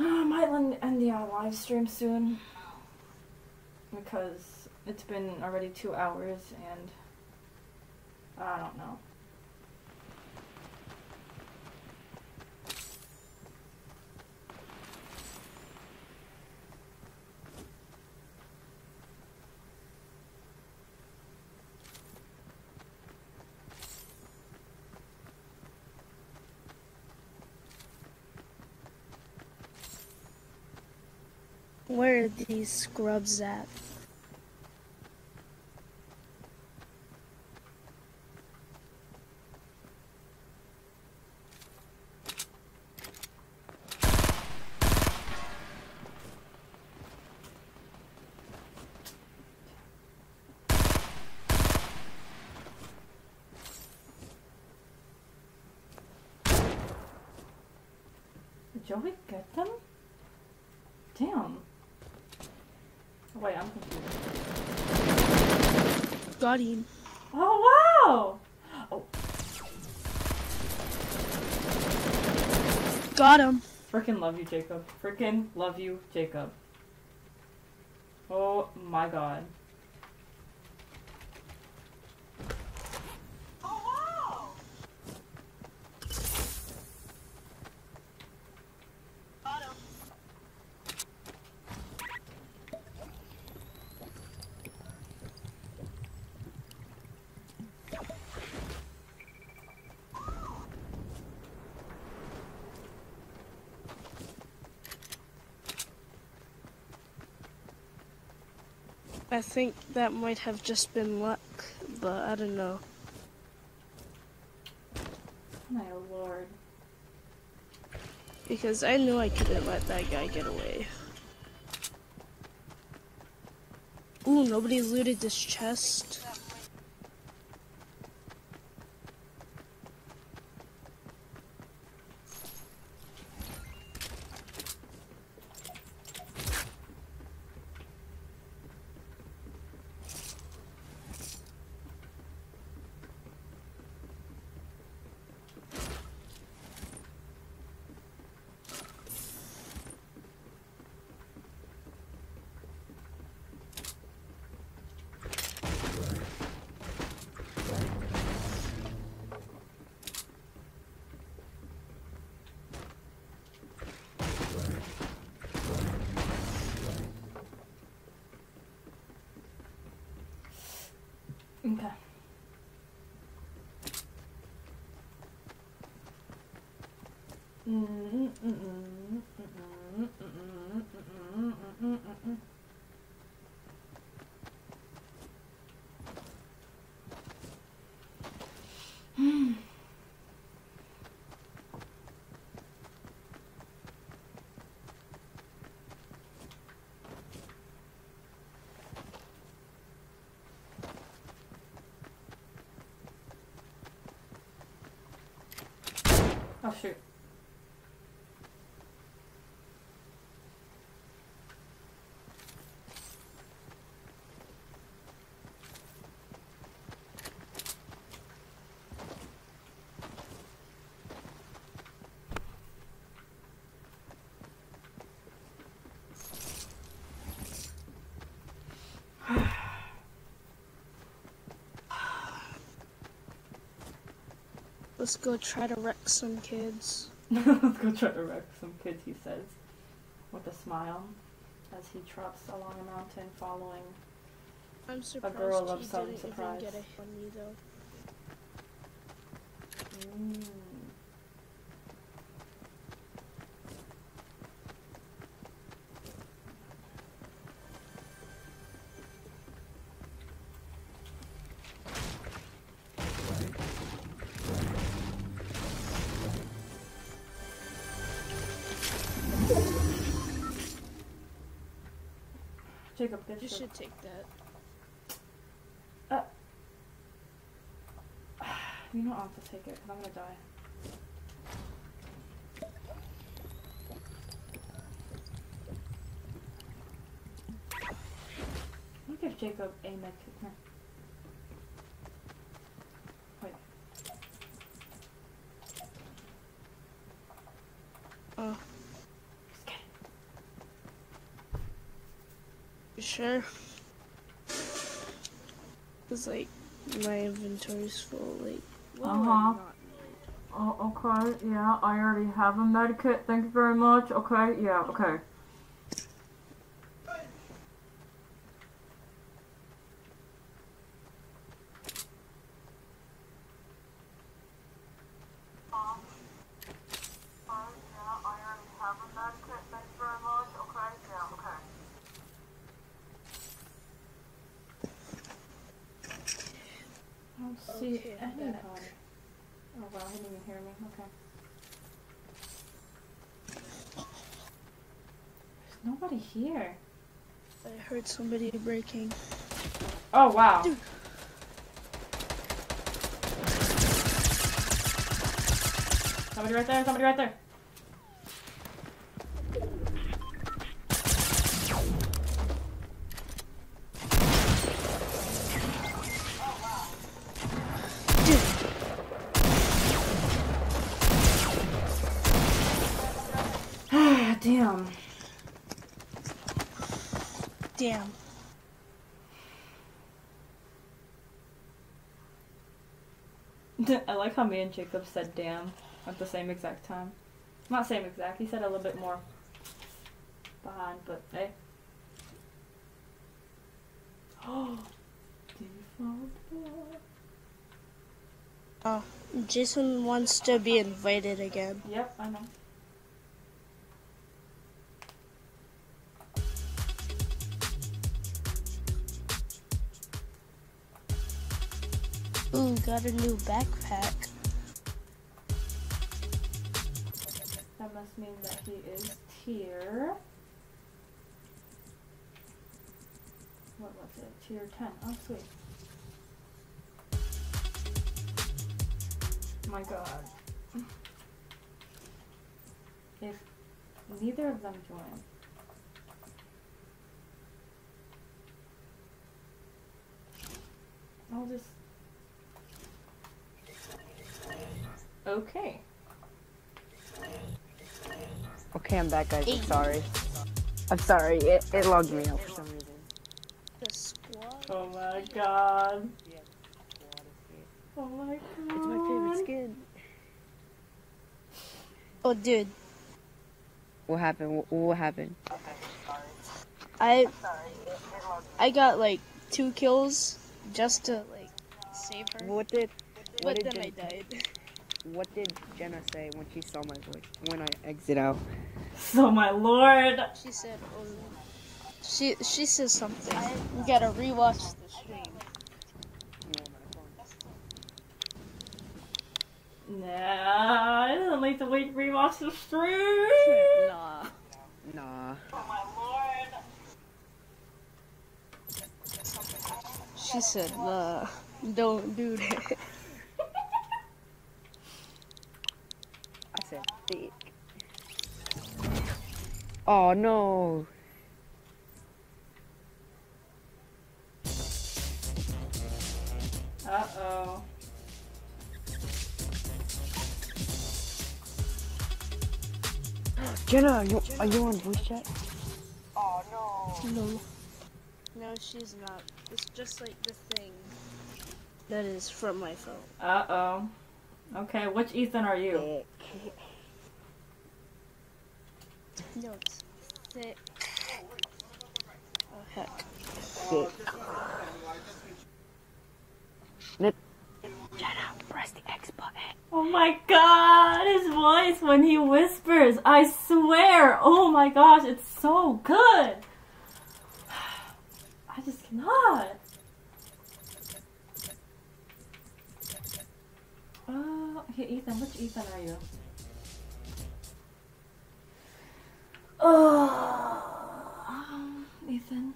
I might end end the uh, live stream soon because it's been already two hours and I don't know. Where are these scrubs at? Did Joey get them? Damn. Oh, wait, I'm confused. Got him. Oh wow! Got him. Frickin' love you, Jacob. Frickin' love you, Jacob. Oh my god. I think that might have just been luck, but I don't know. My lord. Because I knew I couldn't let that guy get away. Ooh, nobody looted this chest. Okay. Oh shoot. Let's go try to wreck some kids. (laughs) Let's go try to wreck some kids, he says, with a smile, as he trots along a mountain following. I'm surprised girl of some surprise. take a picture. You should take that. Uh, (sighs) you know I have to take it because I'm gonna die. Look at Jacob A. Medkicker. Sure? Cause like my inventory's full. Like, what Uh-huh. Oh, okay. Yeah, I already have a med kit. Thank you very much. Okay. Yeah. Okay. I don't see Okay, I'm anybody. back. Oh wow, he didn't even hear me. Okay. There's nobody here. I heard somebody breaking. Oh wow. Dude. Somebody right there, somebody right there. Dude, Ah, damn. damn. I like how me and Jacob said damn at the same exact time. Not same exact, he said a little bit more behind, but hey. Oh, default. (gasps) Oh, Jason wants to be invited again. Yep, I know. Ooh, got a new backpack. Must mean that he is tier. What was it? Tier 10. Oh, sweet. My god. (laughs) If neither of them join. I'll just. Okay. Okay, I'm back, guys. I'm sorry. I'm sorry. It, it logged me out for some reason. The squad. Oh my god. Oh my god. It's my favorite skin. Oh, dude, What happened? What, what happened? I I got like two kills just to like save her, What did what but did then I died. What did Jenna say when she saw my voice when I exit out? So my lord. She said, oh, she she says something. You gotta rewatch the stream. Nah, it doesn't like to wait to rewatch the stream. Nah. Nah. She said, uh, don't do that. I said thick. Oh no. Uh oh. (gasps) Jenna, are you, are you on voice chat? Oh no. No, she's not. It's just like the thing that is from my phone. Uh oh. Okay, which Ethan are you? (laughs) No, it's thick. Oh, heck. Press the X button. Oh my god, his voice when he whispers. I swear. Oh my gosh, it's so good. (sighs) I just cannot. Uh, okay, Ethan, which Ethan are you? Oh, Ethan.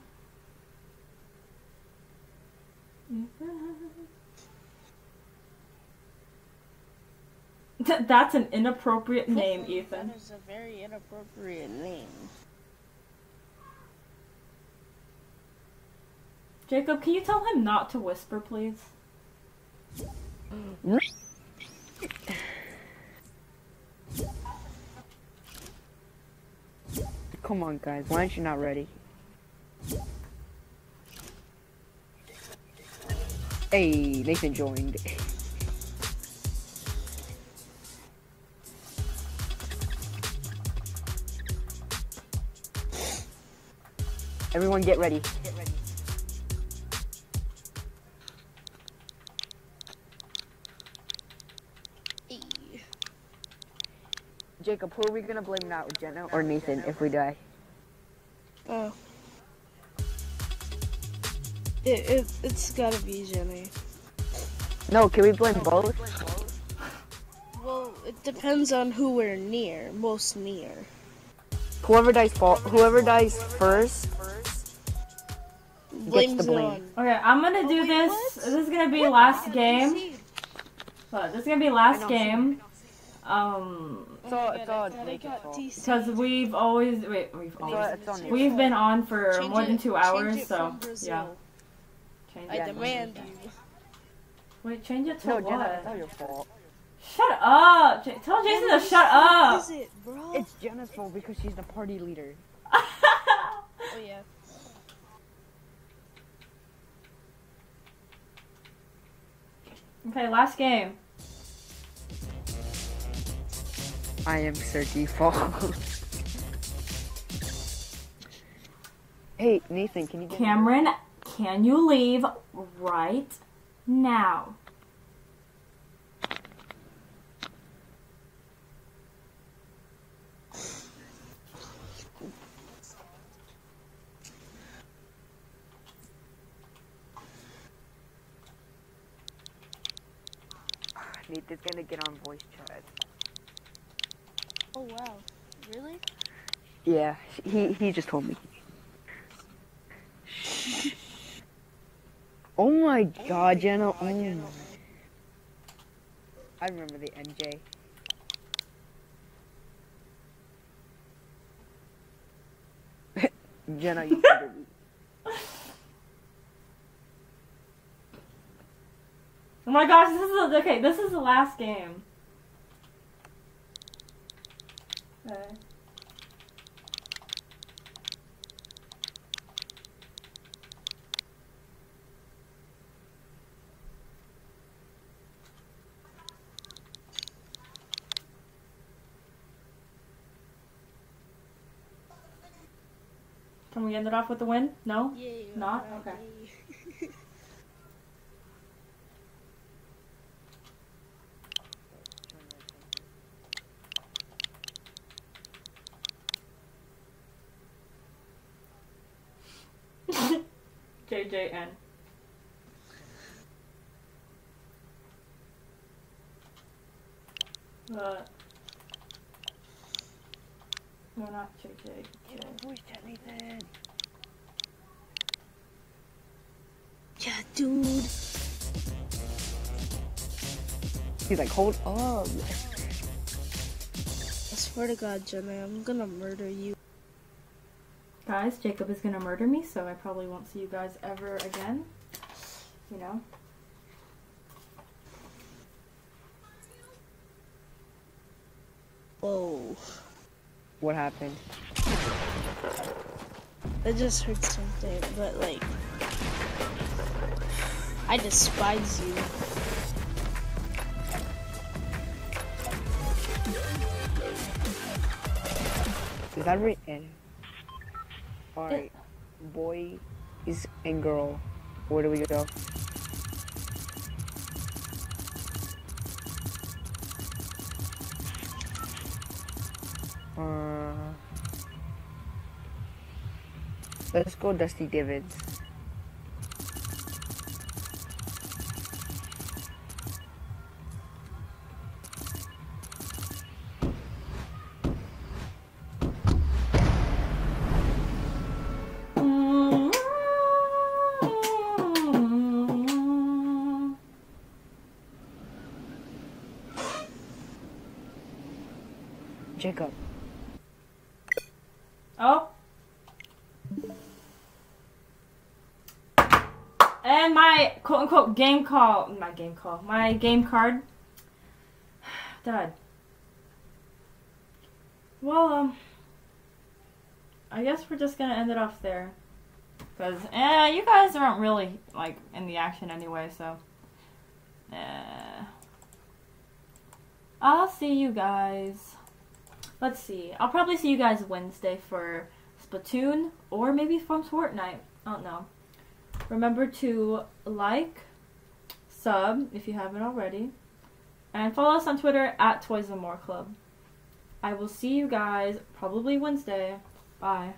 Ethan. Th- (laughs) That's an inappropriate name, Ethan. That is a very inappropriate name. Jacob, can you tell him not to whisper, please? (laughs) Come on, guys. Why aren't you not ready? Hey, Nathan joined. Everyone get ready. Get ready. Jacob, who are we gonna blame now, Jenna or Nathan, if we die? Oh. It, it, it's gotta be Jenny. No, can we blame both? Well, it depends on who we're near, most near. Whoever dies, fall, whoever dies first Blames the blame. Okay, I'm gonna do wait, this. what? This is gonna be last game. But this is gonna be last game. Um, So it's all I thought I Nathan's got fault. DC. because we've always wait, we've always it's on we've been on for Change more than two change hours, so yeah. Change I it. demand you. Wait, change it to No, what? Jenna, it's not your fault. Shut up! J- tell Jason to shut up. is it, bro? It's Jenna's fault because she's the party leader. oh yeah. okay, last game. I am Sir Default. hey, Nathan, can you get Cameron, can you leave right now? Nathan's gonna get on voice chat. Oh wow. Really? Yeah, he he just told me. Oh my god, Jenna. Oh my. I remember the NJ. (laughs) Jenna, you better be. Oh my gosh, this is the, okay. This is the last game. Okay. We end it off with the win? No? Yeah. Not? Okay. (laughs) JJN. Uh, no, not JJ. On voice chat, Nathan. Yeah, dude. He's like, hold up. I swear to God, Jenny, I'm gonna murder you. Guys, Jacob is gonna murder me, so I probably won't see you guys ever again. You know? Whoa. What happened? I just heard something, but like. I despise you. Is that written? Alright, boy is and girl. Where do we go? Uh, let's go Dusty Divots. Game call, my game call, my game card (sighs) died. Well, um, I guess we're just gonna end it off there. Because, eh, you guys aren't really, like, in the action anyway, so. Eh. I'll see you guys. Let's see. I'll probably see you guys Wednesday for Splatoon, or maybe from Fortnite. I don't know. Remember to like, sub if you haven't already, and follow us on Twitter at Toys and More Club. I will see you guys probably Wednesday. Bye.